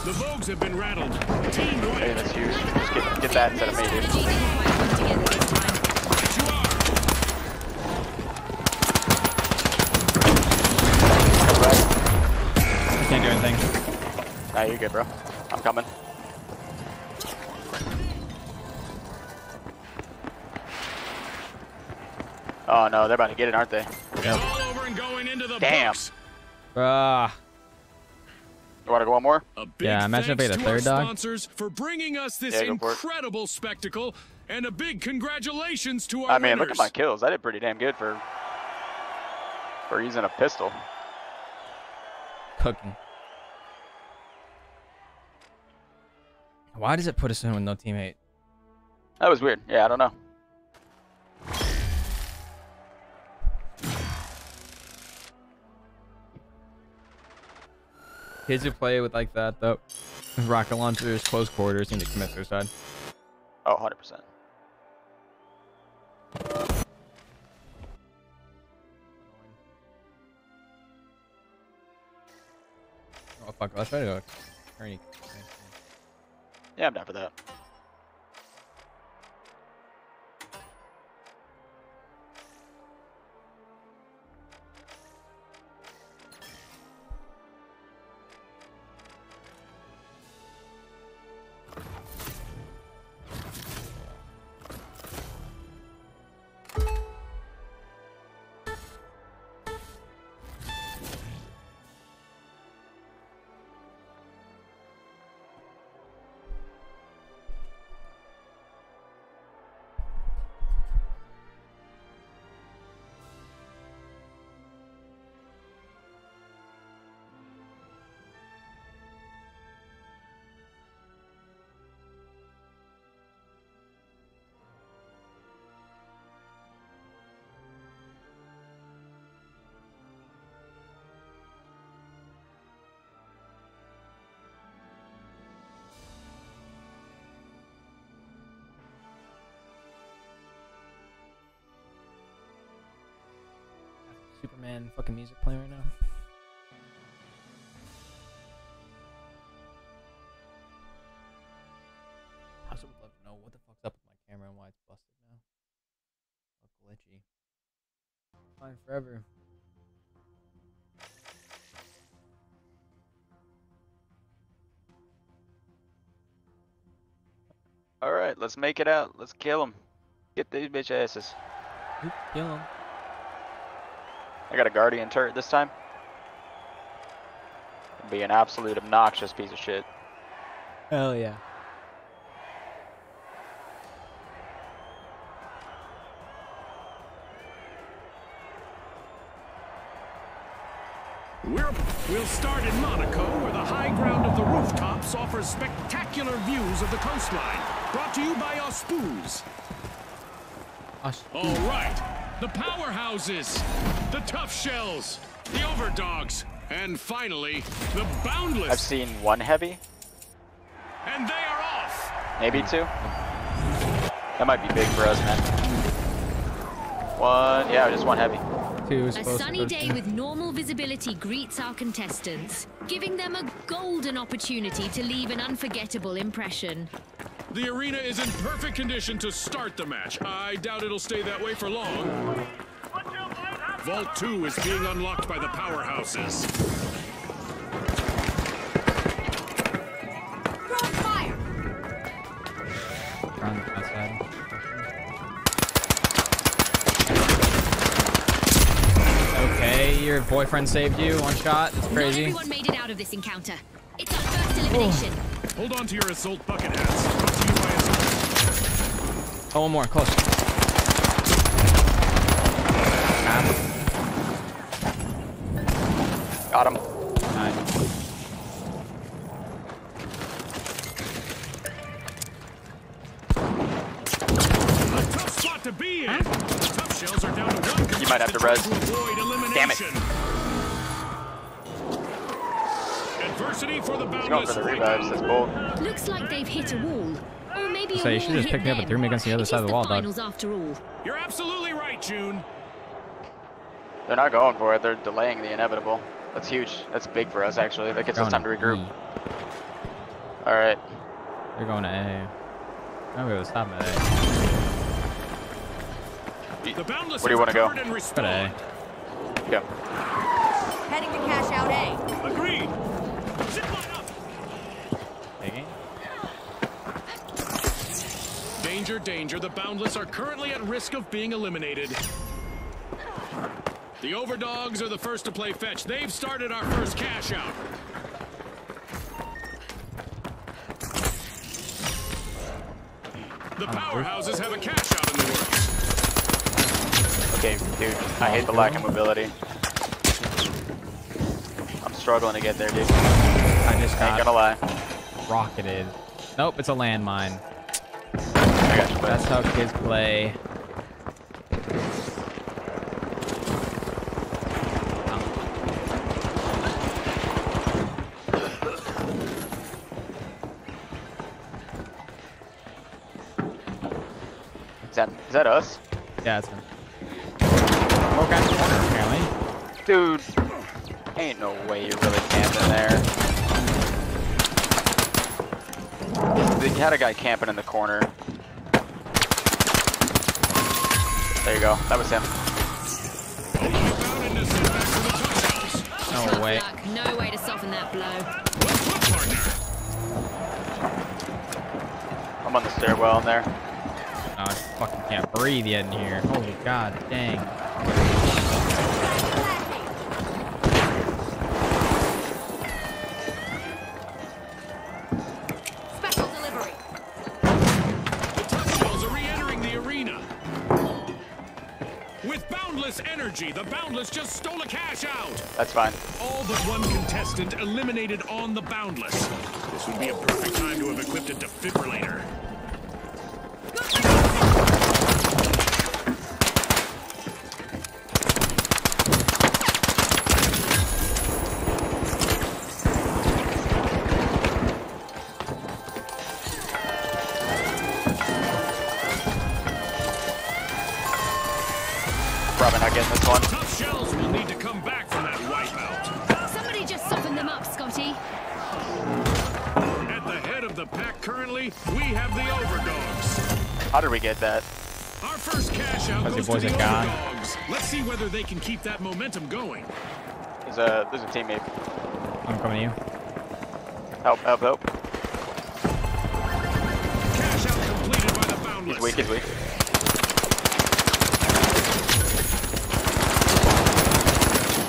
The Vogues have been rattled. Team Hey, that's huge. Just get, get that instead of me, dude. Strategy didn't quite come together this time. Right you are. Right. Can't do anything. Nah, you're good, bro. Oh no, they're about to get it, aren't they? Yep. All over and going into the Damn. books. Ah. You wanna go one more? A big Yeah, imagine if we thanks had a third dog. sponsors for bringing us this Yeah, go for it. incredible spectacle, and a big congratulations to our I mean, winners. look at my kills. I did pretty damn good for for using a pistol. Cooking. Why does it put us in with no teammate? That was weird. Yeah, I don't know. Kids who play with like that, though, rocket launchers, close quarters, need to commit suicide. Oh, 100%. Oh fuck, let's try to go. Yeah, I'm down for that. Fucking music playing right now. know what the fuck's up with my camera and why it's busted now. All glitchy. Fine forever. All right, let's make it out. Let's kill them. Get these bitch asses. Kill him. I got a guardian turret this time. It'd Be an absolute obnoxious piece of shit. Hell yeah. We're, we'll start in Monaco, where the high ground of the rooftops offers spectacular views of the coastline. Brought to you by OSPUZE. Us- All right, the powerhouses, the tough shells, the overdogs, and finally, the boundless. I've seen one heavy, And they are off. maybe two. That might be big for us, man. One, yeah, just one heavy. Two is A sunny day with normal visibility greets our contestants, giving them a golden opportunity to leave an unforgettable impression. The arena is in perfect condition to start the match. I doubt it'll stay that way for long. Vault 2 is being unlocked by the powerhouses. on that side. Okay, your boyfriend saved you. One shot. That's Not crazy. everyone made it out of this encounter. It's our first elimination. Hold on to your assault bucket hats. Brought to you by Assault. Oh, one more. Close. Got him. Nice. A tough spot to be in. Tough shells are down to one. You might have to res. trying avoid elimination. Damn it. Adversity for the He's going for the revives. That's bold. Looks like they've hit a wall. Or maybe So you should've just hit picked me up and them. threw me against the other It side of the wall, dog. finals after all. You're absolutely right, June. They're not going for it. They're delaying the inevitable. That's huge. That's big for us, actually. That gives us time to regroup. E. All right. They're going to A. I'm going to stop at A. The boundless Where do you wanna go? recovered Go to. A. Go. Heading to cash out A. Agreed. Zip line up. Taking. Danger, danger. The boundless are currently at risk of being eliminated. The overdogs are the first to play fetch. They've started our first cash out. The uh-huh. powerhouses have a cash out in the works. Okay, dude. I hate the lack of mobility. I'm struggling to get there, dude. I just Ain't gonna lie. rocketed. Nope, it's a landmine. I got you, That's how kids play. Is that, is that us? Yeah, it's him. Okay, apparently. Dude. Ain't no way you're really camping there. They had a guy camping in the corner. There you go. That was him. Bound into setbacks from the touchdowns. No way. No way to soften that blow. Well put, partner. I'm on the stairwell in there. Oh, I fucking can't breathe yet in here. Holy god, dang. The boundless just stole a cash out. That's fine. All but one contestant eliminated on the boundless. This would be a perfect time to have equipped a defibrillator. We get that? Our first cash out Because goes your to boys the are gone. Overdogs. Let's see whether they can keep that momentum going. There's a there's a teammate. I'm coming to you. Help, help, help. Cash out completed by the Boundless. He's weak, he's weak.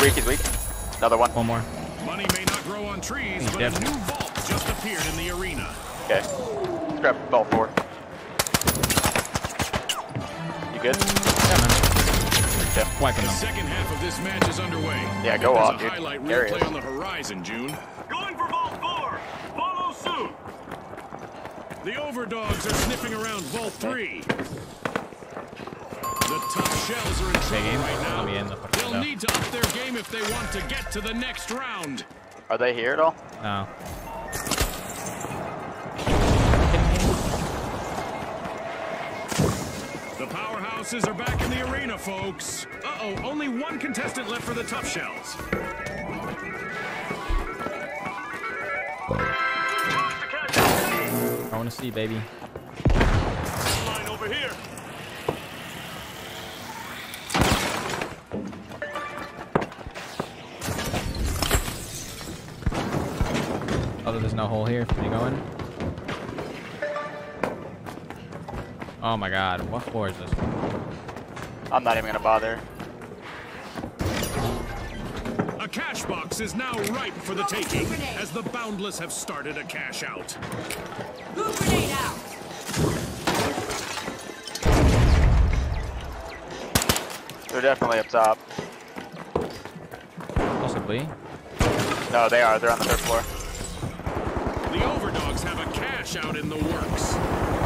Weak, he's weak. Another one. One more. Money may not grow on trees, He's but dead. a new vault just appeared in the arena. Okay. Let's grab ball four. You good? Yeah, man. Okay. Wiping The them. second half of this match is underway. Yeah, go There's off, dude. There he is. on the horizon, June. Going for Vault 4. Follow suit. The Overdogs are sniffing around Vault 3. The tough shells are in trouble game. right now. Let me in the They'll need to up their game if they want to get to the next round. Are they here at all? No. Are back in the arena, folks. Uh-oh, only one contestant left for the tough shells. Across the cash out. I want to see, baby. Line over here. Although there's no hole here for me go in. Oh my god, what floor is this? I'm not even gonna bother. A cash box is now ripe for the taking, as the Boundless have started a cash out. Move grenade out. They're definitely up top. Possibly. No, they are. They're on the third floor. The Overdogs have a cash out in the works.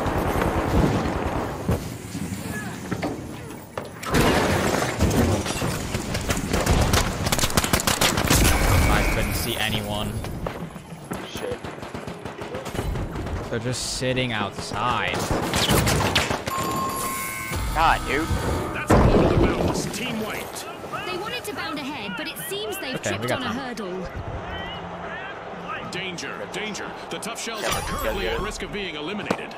They're just sitting outside. God, dude. That's one of the Boundless, Team White. They wanted to bound ahead, but it seems they've Okay, tripped got on a hurdle. Danger, danger. The tough shells Yeah, are currently at risk of being eliminated.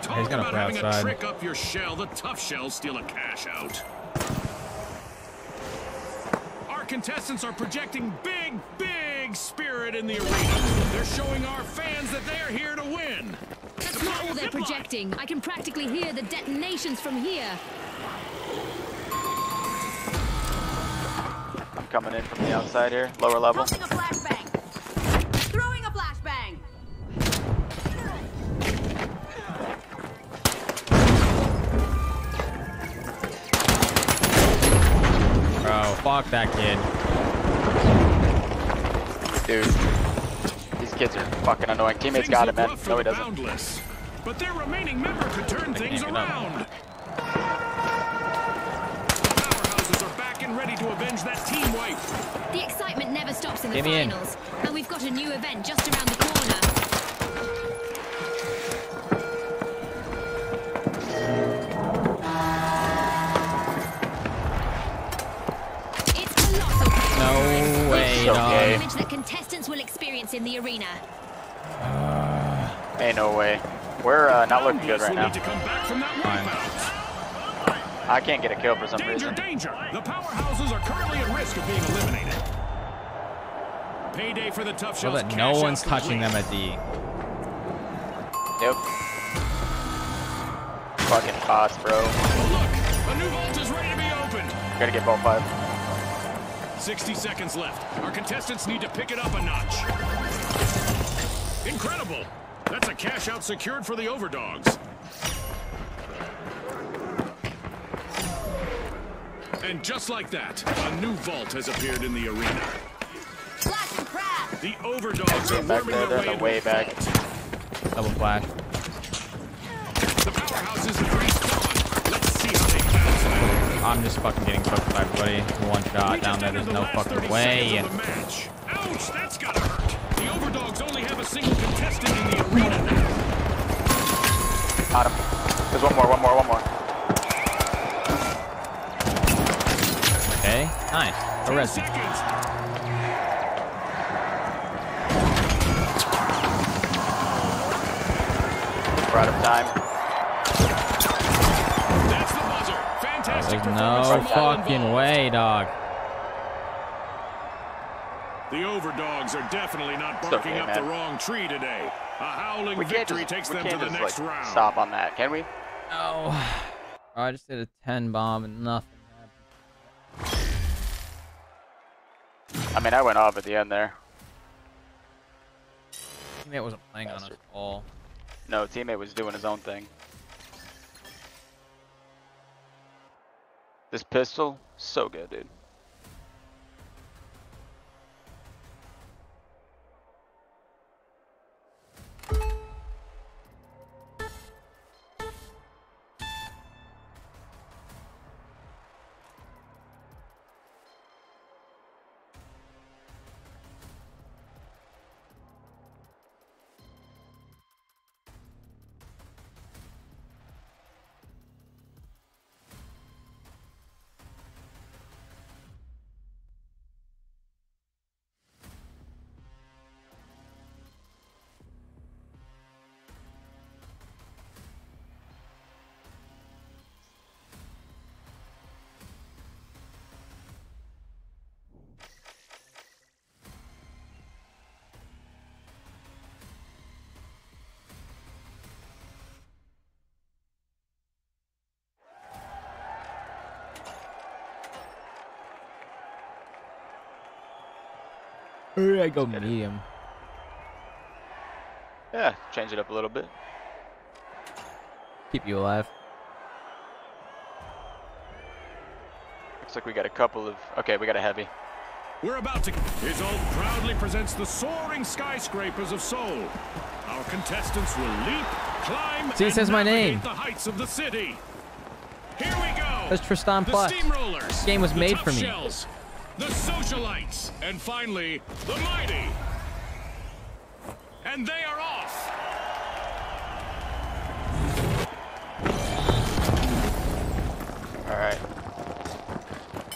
Talk gonna about play having a trick up your shell. The tough shells steal a cash out. Our contestants are projecting big, big spirit in the arena. They're showing our fans that they're here to win. That's not all they're projecting. I can practically hear the detonations from here. I'm coming in from the outside here. Lower level. Tossing a flashbang. Throwing a flashbang. Bro, fuck that kid. Dude. These kids are fucking annoying. Teammates Things got him, man. No, he doesn't. Boundless. But their remaining member could turn things can't get up. around. The powerhouses are back and ready to avenge that team wipe. The excitement never stops in the Get me in. finals. And we've got a new event just around the corner. Will experience in the arena. Ain't no way. We're uh, not looking good right now. need to come back from that Fine. wipeout. I can't get a kill for some Danger, reason. danger! The powerhouses are currently at risk of being eliminated. Payday for the tough So shells. that no one's touching them at D. Yep. Fucking bots, bro. Oh, look! A new vault is ready to be opened. Gotta get ball five. 60 seconds left. Our contestants need to pick it up a notch. Incredible! That's a cash out secured for the Overdogs. And just like that, a new vault has appeared in the arena. Flash and crab. The Overdogs are Back there, their way the way back. Double flash. The powerhouses have respawned. Let's see how they bounce back. I'm just fucking getting cooked by everybody. One shot down there. There's the no fucking way. seconds the match. Ouch, that's gotta hurt. The Overdogs only have a single contestant in the arena now. Got him. There's one more, one more, one more. Okay, nice. Ten Arrest. seconds. We're out of time. There's no fucking way, dog. The overdogs are definitely not barking okay, up the wrong tree today. A howling We victory just, takes them to the just next like round. stop on that, can we? No. Oh, [SIGHS] I just did a 10 bomb and nothing happened. I mean, I went off at the end there. Teammate wasn't playing on us at all. No, teammate was doing his own thing. This pistol, so good, dude. I go medium. Yeah, change it up a little bit. Keep you alive. Looks like we got a couple of. Okay, we got a heavy. We're about to. Iseul-T proudly presents the soaring skyscrapers of Seoul. Our contestants will leap, climb, See, it and says my name. the heights of the city. Here we go. That's Tristan the Plus. steamrollers. This game was the made tough for me. Shells, the socialites, and finally the mighty. And they are off. All right.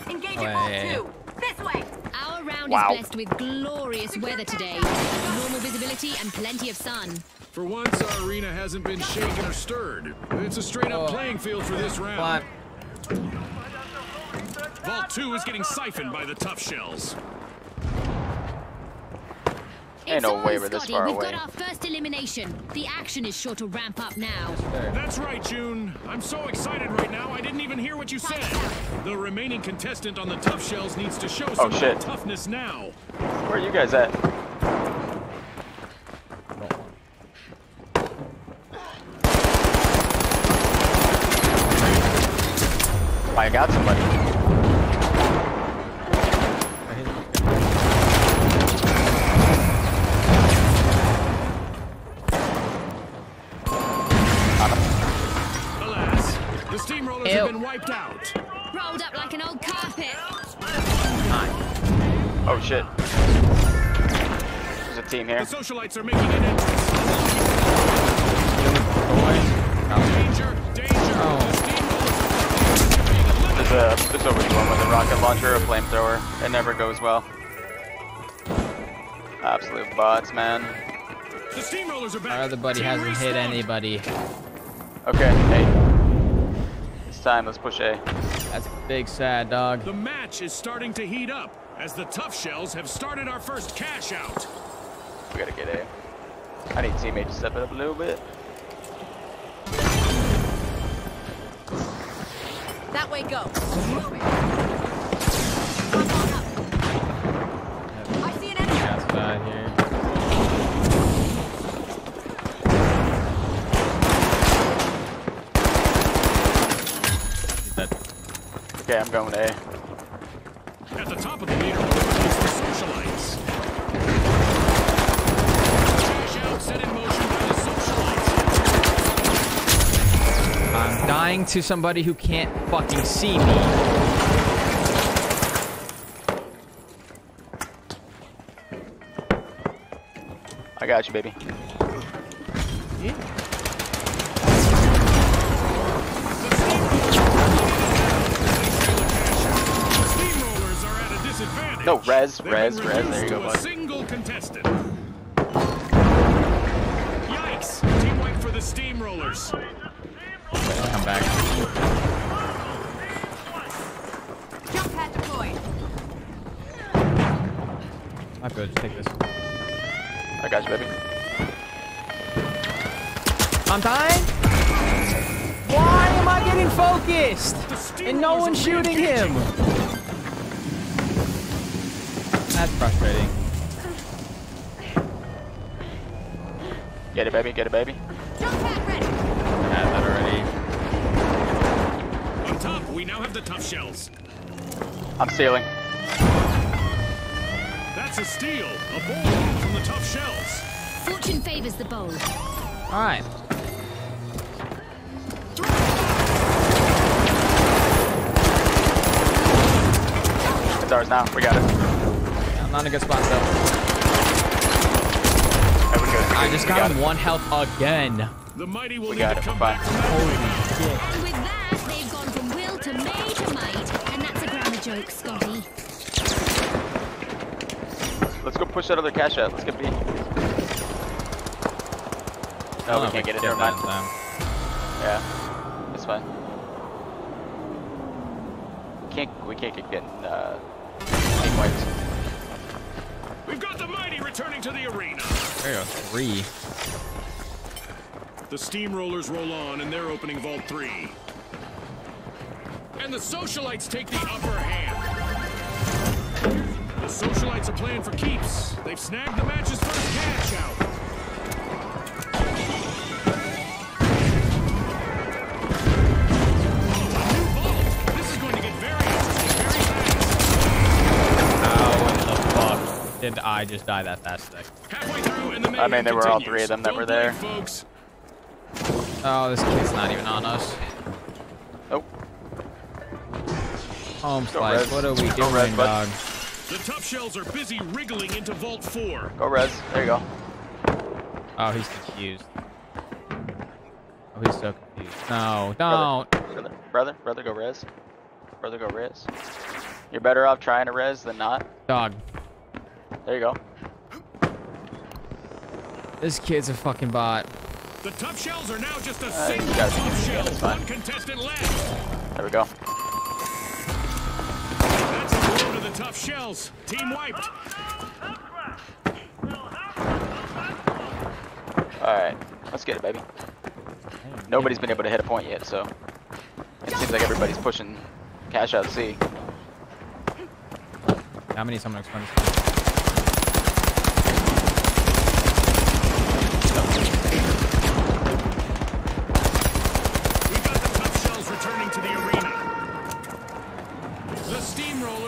Engaging Oh, yeah, Vault yeah, yeah. 2. This way. Our round Wow. is blessed with glorious weather today. Normal visibility and plenty of sun. For once, our arena hasn't been shaken or stirred. It's a straight-up Oh. playing field for this round. But Vault 2 is getting siphoned by the tough shells. Ain't It's no on, way we're this Scotty. far We've away. got our first elimination. The action is sure to ramp up now. That's right, June. I'm so excited right now, I didn't even hear what you said. The remaining contestant on the tough shells needs to show oh, some Oh, shit. toughness now. Where are you guys at? I got somebody. Team here. The socialites are making an entrance. Danger, danger. Oh. The steamrollers are being eliminated. There's a there's always one with a rocket launcher, a flamethrower. It never goes well. Absolute bots, man. The steamrollers are back. our other buddy Team hasn't hit anybody. Okay, hey. It's time, let's push A. That's a big sad, dog. The match is starting to heat up as the tough shells have started our first cash out. We gotta get A. I need teammate to step it up a little bit. That way, go. Moving. Come on up. I see an enemy. Outside here. He's dead. Okay, I'm going to A. At the top of the leaderboard is the socialites. Cash out set in motion by the socialites. I'm to somebody who can't fucking see me. I got you, baby. Steamrollers are at a disadvantage. No, res, res, res. There you go, bud. single contestant. Yikes! Team wipe for the steamrollers. Steamrollers. I'll come back. Jump pad deployed. Might be able to take this. I got you, baby. I'm dying? Why am I getting focused? And no steamrollers one's shooting him. That's frustrating. Get it, baby. Get it, baby. We now have the tough shells. I'm stealing. That's a steal. A ball from the tough shells. Fortune favors the bold. All right. It's ours now. We got it. I'm not in a good spot though. There we go. I just got got him one health again. The mighty will We need got to it. come Fine. back from that that's a grammar joke, Scotty. Let's go push that other cash out. Let's get B. I No, don't we can't get it. Never mind. time. Yeah, it's fine. Can't we can't keep getting uh, team wipes. We've got the mighty returning to the arena. There you go. Three. The steamrollers roll on, and they're opening Vault 3. And the socialites take the upper hand. The socialites are playing for keeps. They've snagged the match's first cash out. Oh, a new vault. This is going to get very interesting very fast. How the fuck did I just die that fast? Like, Halfway through, and the I mean, there were all three of them that were there. oh, this kid's not even on us. Home Go slice. res. What are we Go doing, res, bud. dog? The tough shells are busy wriggling into Vault 4. Go res. There you go. Oh, he's confused. Oh, he's so confused. No, don't. Brother, brother, brother, go res. Brother, go res. You're better off trying to res than not. Dog. There you go. This kid's a fucking bot. The tough shells are now just a uh, you single got it. tough shell. that's fine. One contestant left. There we go. Tough shells. Team wiped. All right, let's get it, baby. Nobody's been able to hit a point yet, so it seems like everybody's pushing cash out C. How many someone explain this? We got the tough shells returning to the arena. The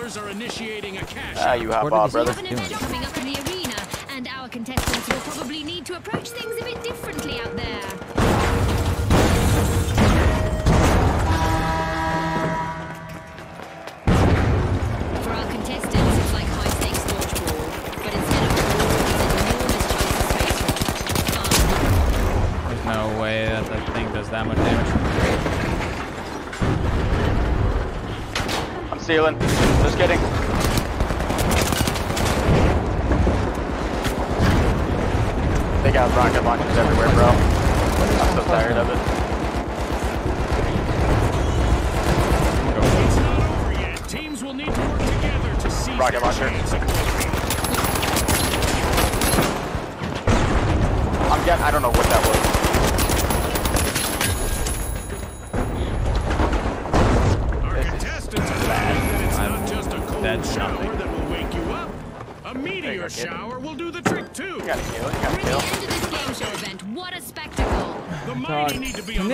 steamrollers are initiating a cash. Ah, you hop What off, he say? brother. Have an coming up in the arena, and our contestants will probably need to approach things a bit differently out there. For our contestants, it's like high-stakes dodgeball, but instead of balls, there's enormous chances of face Fun. No way that the thing does that much damage. I'm. Just kidding. They got rocket launchers everywhere, bro. I'm so tired of it. It's not over yet. Teams will need to work together to seize Rocket launcher. chance at victory. I'm getting. I don't know what that was.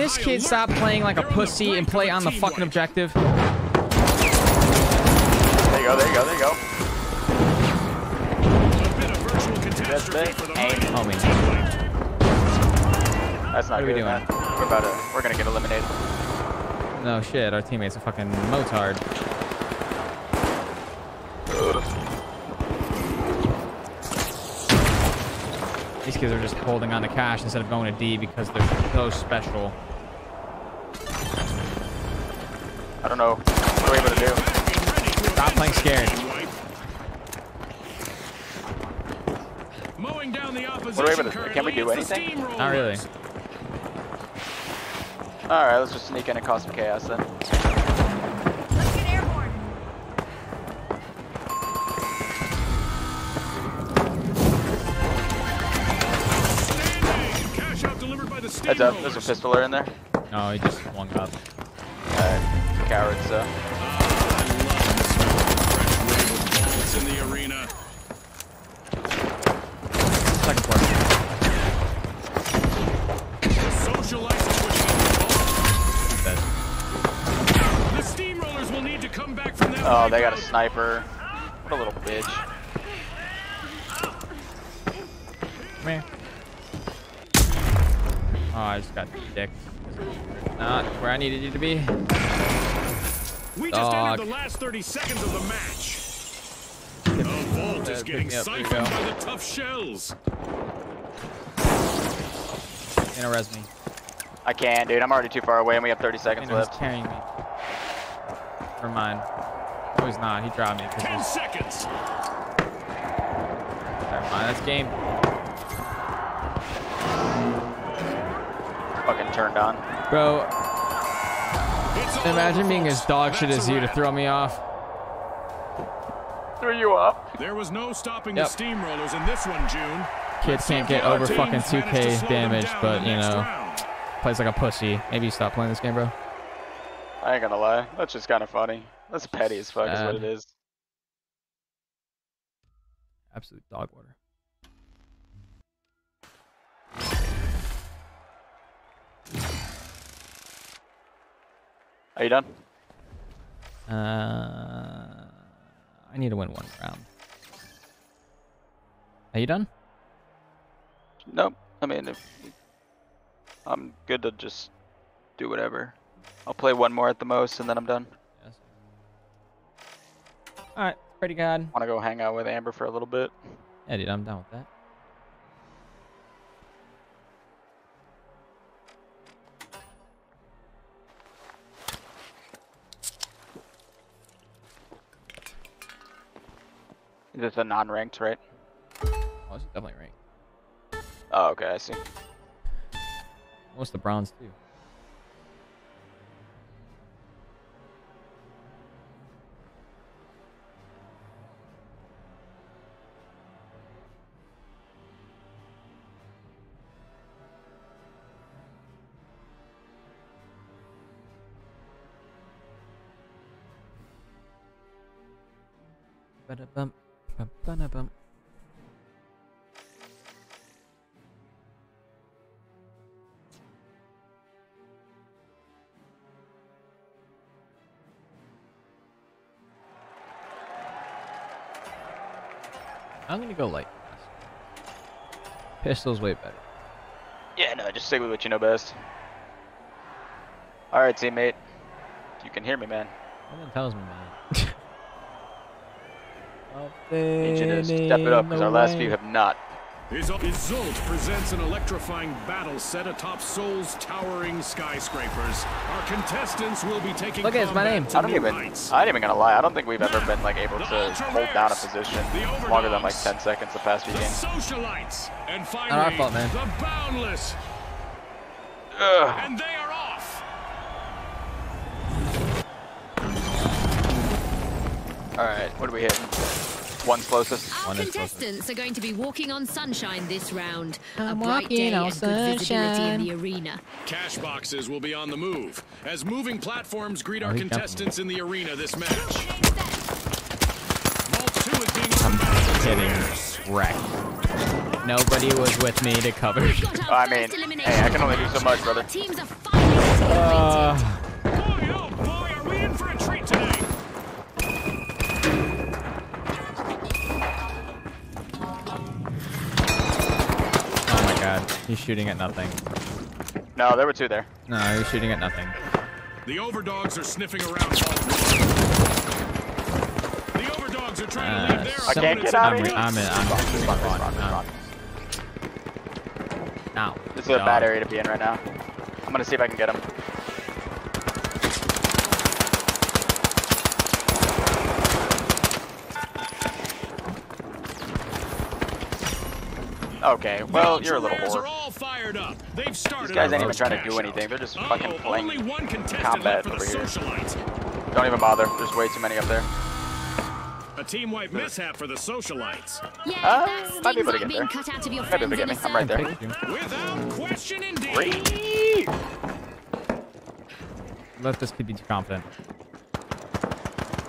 This kid stop playing like a They're on the pussy and play on the fucking objective? There you go. There you go. There you go. A bit of virtual catastrophe big. for the Aim. Homie. That's not What are we good, doing? man. We're about to. We're gonna get eliminated. No shit, our teammate's a fucking motard. These kids are just holding on to cash instead of going to D because they're so special. I don't know. What are we able to do? Back and ready to Stop playing scared. Mowing down the What are we opposition able to- can we do anything? Not really. Alright, let's just sneak in and cause some chaos then. Let's get airborne. Standing! Cash out delivered by the Heads up, there's a steamrollers. pistoler in there. No, he just swung up. Alright, cowards, so. In the arena. Second floor. Socialites are pushing in. Dead. The steamrollers will need to come back from that. Oh, they got a sniper. What a little bitch. Come here. Oh, I just got dick. Not where I needed you to be. We just Dog. entered the last 30 seconds of the match. The vault is getting me up, siphoned by the tough shells. Gonna res me. I can't, dude. I'm already too far away and we have 30 seconds You know, he's left. carrying me. Never mind. No, he's not. He dropped me. 10 he's- seconds. Never mind. That's game. Fucking turned on. Bro, It's all imagine being as folks. dog shit as you to throw me off. Threw you up. There was no stopping Yep. the steamrollers in this one, June. Kids can't get over fucking 2k damage, but you know, round. plays like a pussy. Maybe you stop playing this game, bro. I ain't gonna lie. That's just kind of funny. That's petty as fuck, is what it is. Absolute dog water. Are you done? Uh, I need to win one round. Are you done? Nope. I mean, if I'm good to just do whatever. I'll play one more at the most, and then I'm done. Yes. All right, pretty good. Want to go hang out with Amber for a little bit? Yeah, dude, I'm done with that. This is a non-ranked, right? Oh, this is definitely ranked. Oh, okay, I see. What's the bronze too? Ba-da-bum, gonna go light. Pistol's way better. Yeah, no, just stick with what you know best. Alright, teammate. You can hear me, man. Someone tells me, man. Need you to step it up, because our last few have not. Iseul-T uh, Iseul-T presents an electrifying battle set atop Seoul's towering skyscrapers. Our contestants will be taking Look, it's my name. I don't even, heights. I ain't even gonna lie, I don't think we've ever been like able to hold down a position longer than like 10 seconds the past few The games. socialites, and finally, our fault, man. the boundless, Ugh. and they are off. Alright, what are we hitting? One's closest. Our One is closer. contestants are going to be walking on sunshine this round. I'm a bright walking day on and good visibility sunshine. in the arena. Cash boxes will be on the move as moving platforms greet Oh, our he jumped me. contestants in the arena this match. Vault 2 is being Kidding. Wrecked. Nobody was with me to cover. We've got our I mean, hey, I can only do so much, Our brother. teams are finally getting. Uh, He's shooting at nothing. No, there were two there. No, he's shooting at nothing. The overdogs are sniffing around The overdogs are trying to Uh, leave their some- can't get out I'm, of here. I'm in. I'm spawn, spawn. Now. This is a bad area to be in right now. I'm gonna see if I can get him. Okay, well, you're a little Rares whore. All fired fired up. They've started. These guys ain't even trying to do anything. They're just Uh-oh, fucking playing Only one contestant combat left for the over here. socialites. Don't even bother. There's way too many up there. A team wipe mishap for the socialites. Yeah, Uh, that might be able to get being there. cut out of your Might be able friends to in get a me. I'm right there. circle. Without question, indeed. Three. Let this kid be too confident.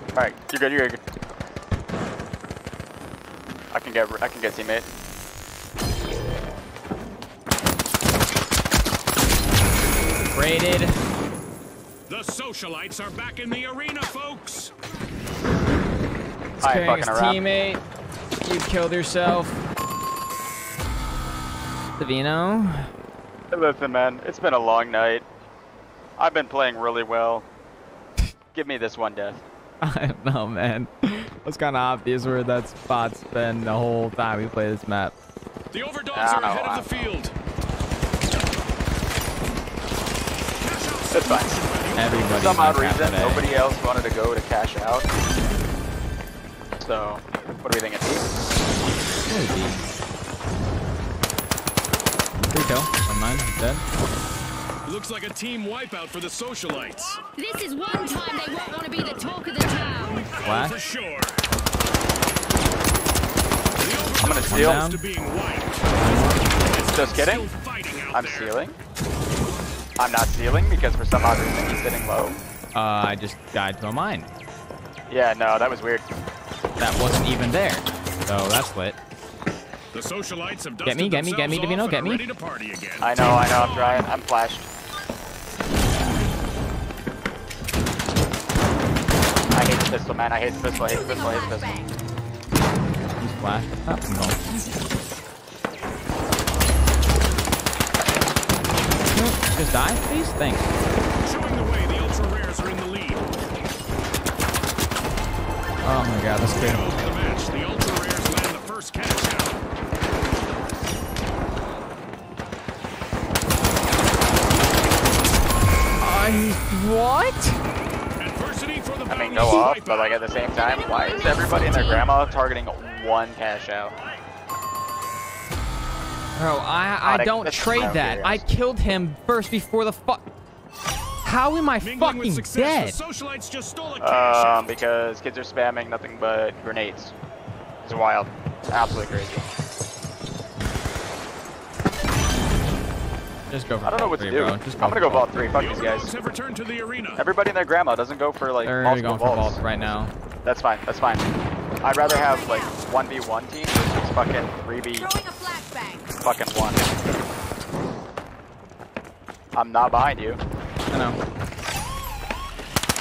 All right, you're good. You're good. I can get. I can get teammate. Rated. The socialites are back in the arena, folks. I Carrying his fucking around. teammate. You killed yourself. Savino. Listen, man, it's been a long night. I've been playing really well. Give me this one death. [LAUGHS] I don't know, man. It's kind of obvious where that spot's been the whole time we play this map. The overdogs are ahead of the field. It's fine. Everybody's For some odd reason, today. nobody else wanted to go to cash out. So, what do we think? It's Maybe. Free kill. Never mind. He's dead. Looks like a team wipeout for the socialites. This is one time they won't want to be the talk of the town. Flash. For sure. I'm gonna steal. down. To being. Just kidding. Still fighting out I'm there. stealing. I'm not stealing because for some odd reason he's sitting low. Uh, I just died to a mine. Yeah, no, that was weird. That wasn't even there. So that's lit. The socialites have Get me, get me, get me, themselves Divino, off get me. Ready to party again. I know, I know, I'm trying. I'm flashed. I hate the pistol, man. I hate the pistol. I hate the pistol. I hate the pistol. He's flashed. Oh, I'm going. Nope, Just die, please? Thanks. Showing the way, the ultra rares are in the lead. Oh my god, this kid. Close the match. The ultra rares land the first cash out. I what? Adversity for the I mean, bounty go off, but like at the same time, why is everybody and their grandma targeting one cash out? Bro, I I don't trade that. I killed him first before the fuck. How am I Mingling fucking success, dead? Socialites just stole a Um, because kids are spamming nothing but grenades. It's wild. Absolutely crazy. Just go for I don't know vault what to do. Bro. Just I'm gonna go vault three. Fuck The these guys. have returned to the arena. Everybody and their grandma doesn't go for like They're multiple going for vaults. vault right now. That's fine. That's fine. I'd rather have like 1v1 team versus fucking 3v Throwing a flashbang. Fucking 1. I'm not behind you. I know.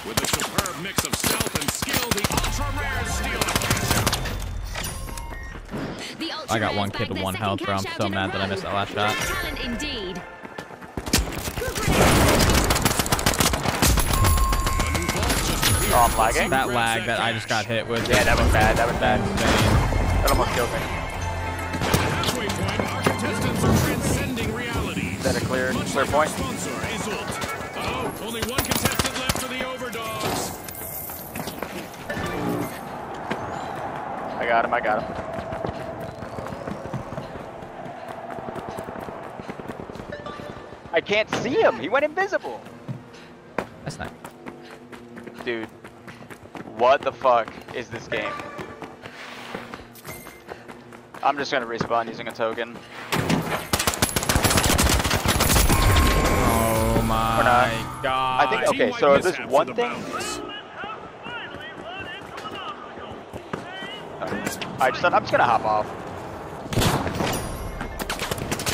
With a superb mix of stealth and skill, the ultra rares steal a cash out. The ultra I got one kid with one health, bro. I'm so mad that I missed that last shot. talent indeed. A new vault just appeared. Oh, I'm lagging? That lag that I just got hit with. Yeah, that was bad. That was bad. insane. That almost killed me. Clear, clear point? our sponsor, Iseul-T. Oh, only one contestant left for the overdogs. I got him. I got him. I can't see him. He went invisible. That's not. Dude, what the fuck is this game? I'm just gonna respawn using a token. God. I think- okay, wipe so this mishap one the thing- Boundless. I just, I'm just gonna hop off.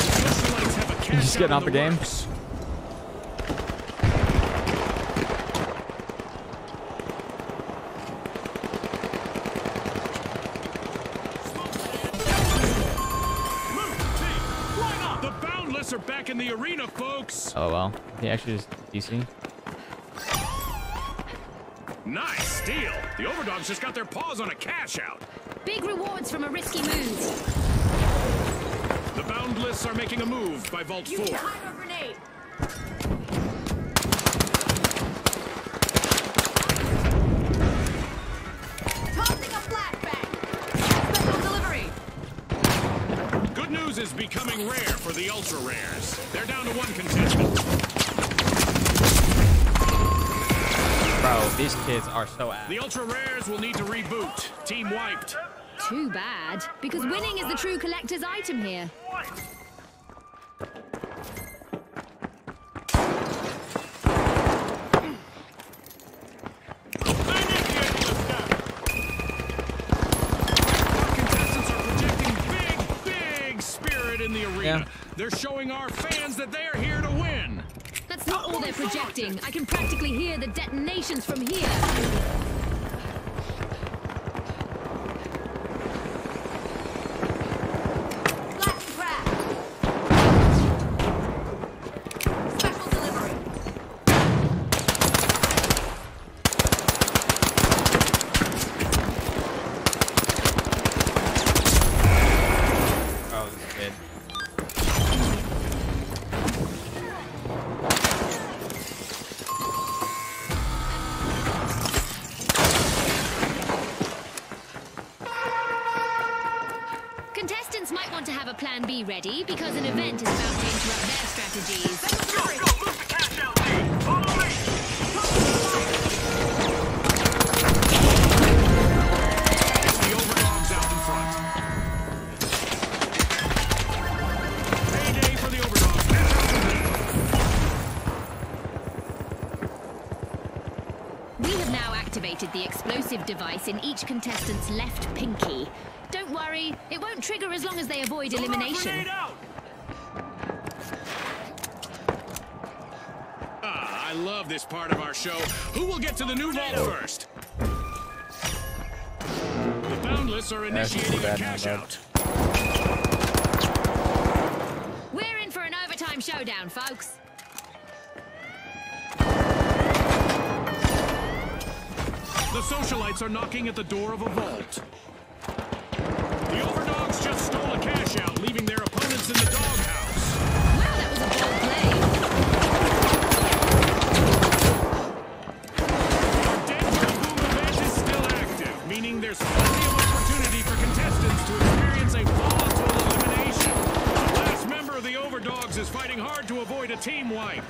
Socialites have a cash just getting out off in the game? works. The Boundless are back in the arena, folks. Oh well. He actually just DC. Nice steal. The overdogs just got their paws on a cash out. Big rewards from a risky move. The Boundless are making a move by Vault 4. Behind a grenade. Tossing a flashbang. Special delivery. Good news is becoming rare for the ultra rares. They're down to one contestant. These kids are so ass. The ultra rares will need to reboot. Team wiped. Too bad, because winning is the true collector's item here. Our contestants are projecting big, big in the arena. Yeah. They're showing our fans that they are here projecting. I can practically hear the detonations from here. In each contestant's left pinky. Don't worry, it won't trigger as long as they avoid elimination. Ah, I love this part of our show. Who will get to the new vault first? The Boundless are initiating a cash out. We're in for an overtime showdown, folks. The socialites are knocking at the door of a vault. The overdogs just stole a cash out, leaving their opponents in the doghouse. Wow, that was a bold play. Our Dead Boom Boom event is still active, meaning there's plenty of opportunity for contestants to experience a volatile elimination. The last member of the overdogs is fighting hard to avoid a team wipe.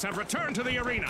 Have returned to the arena.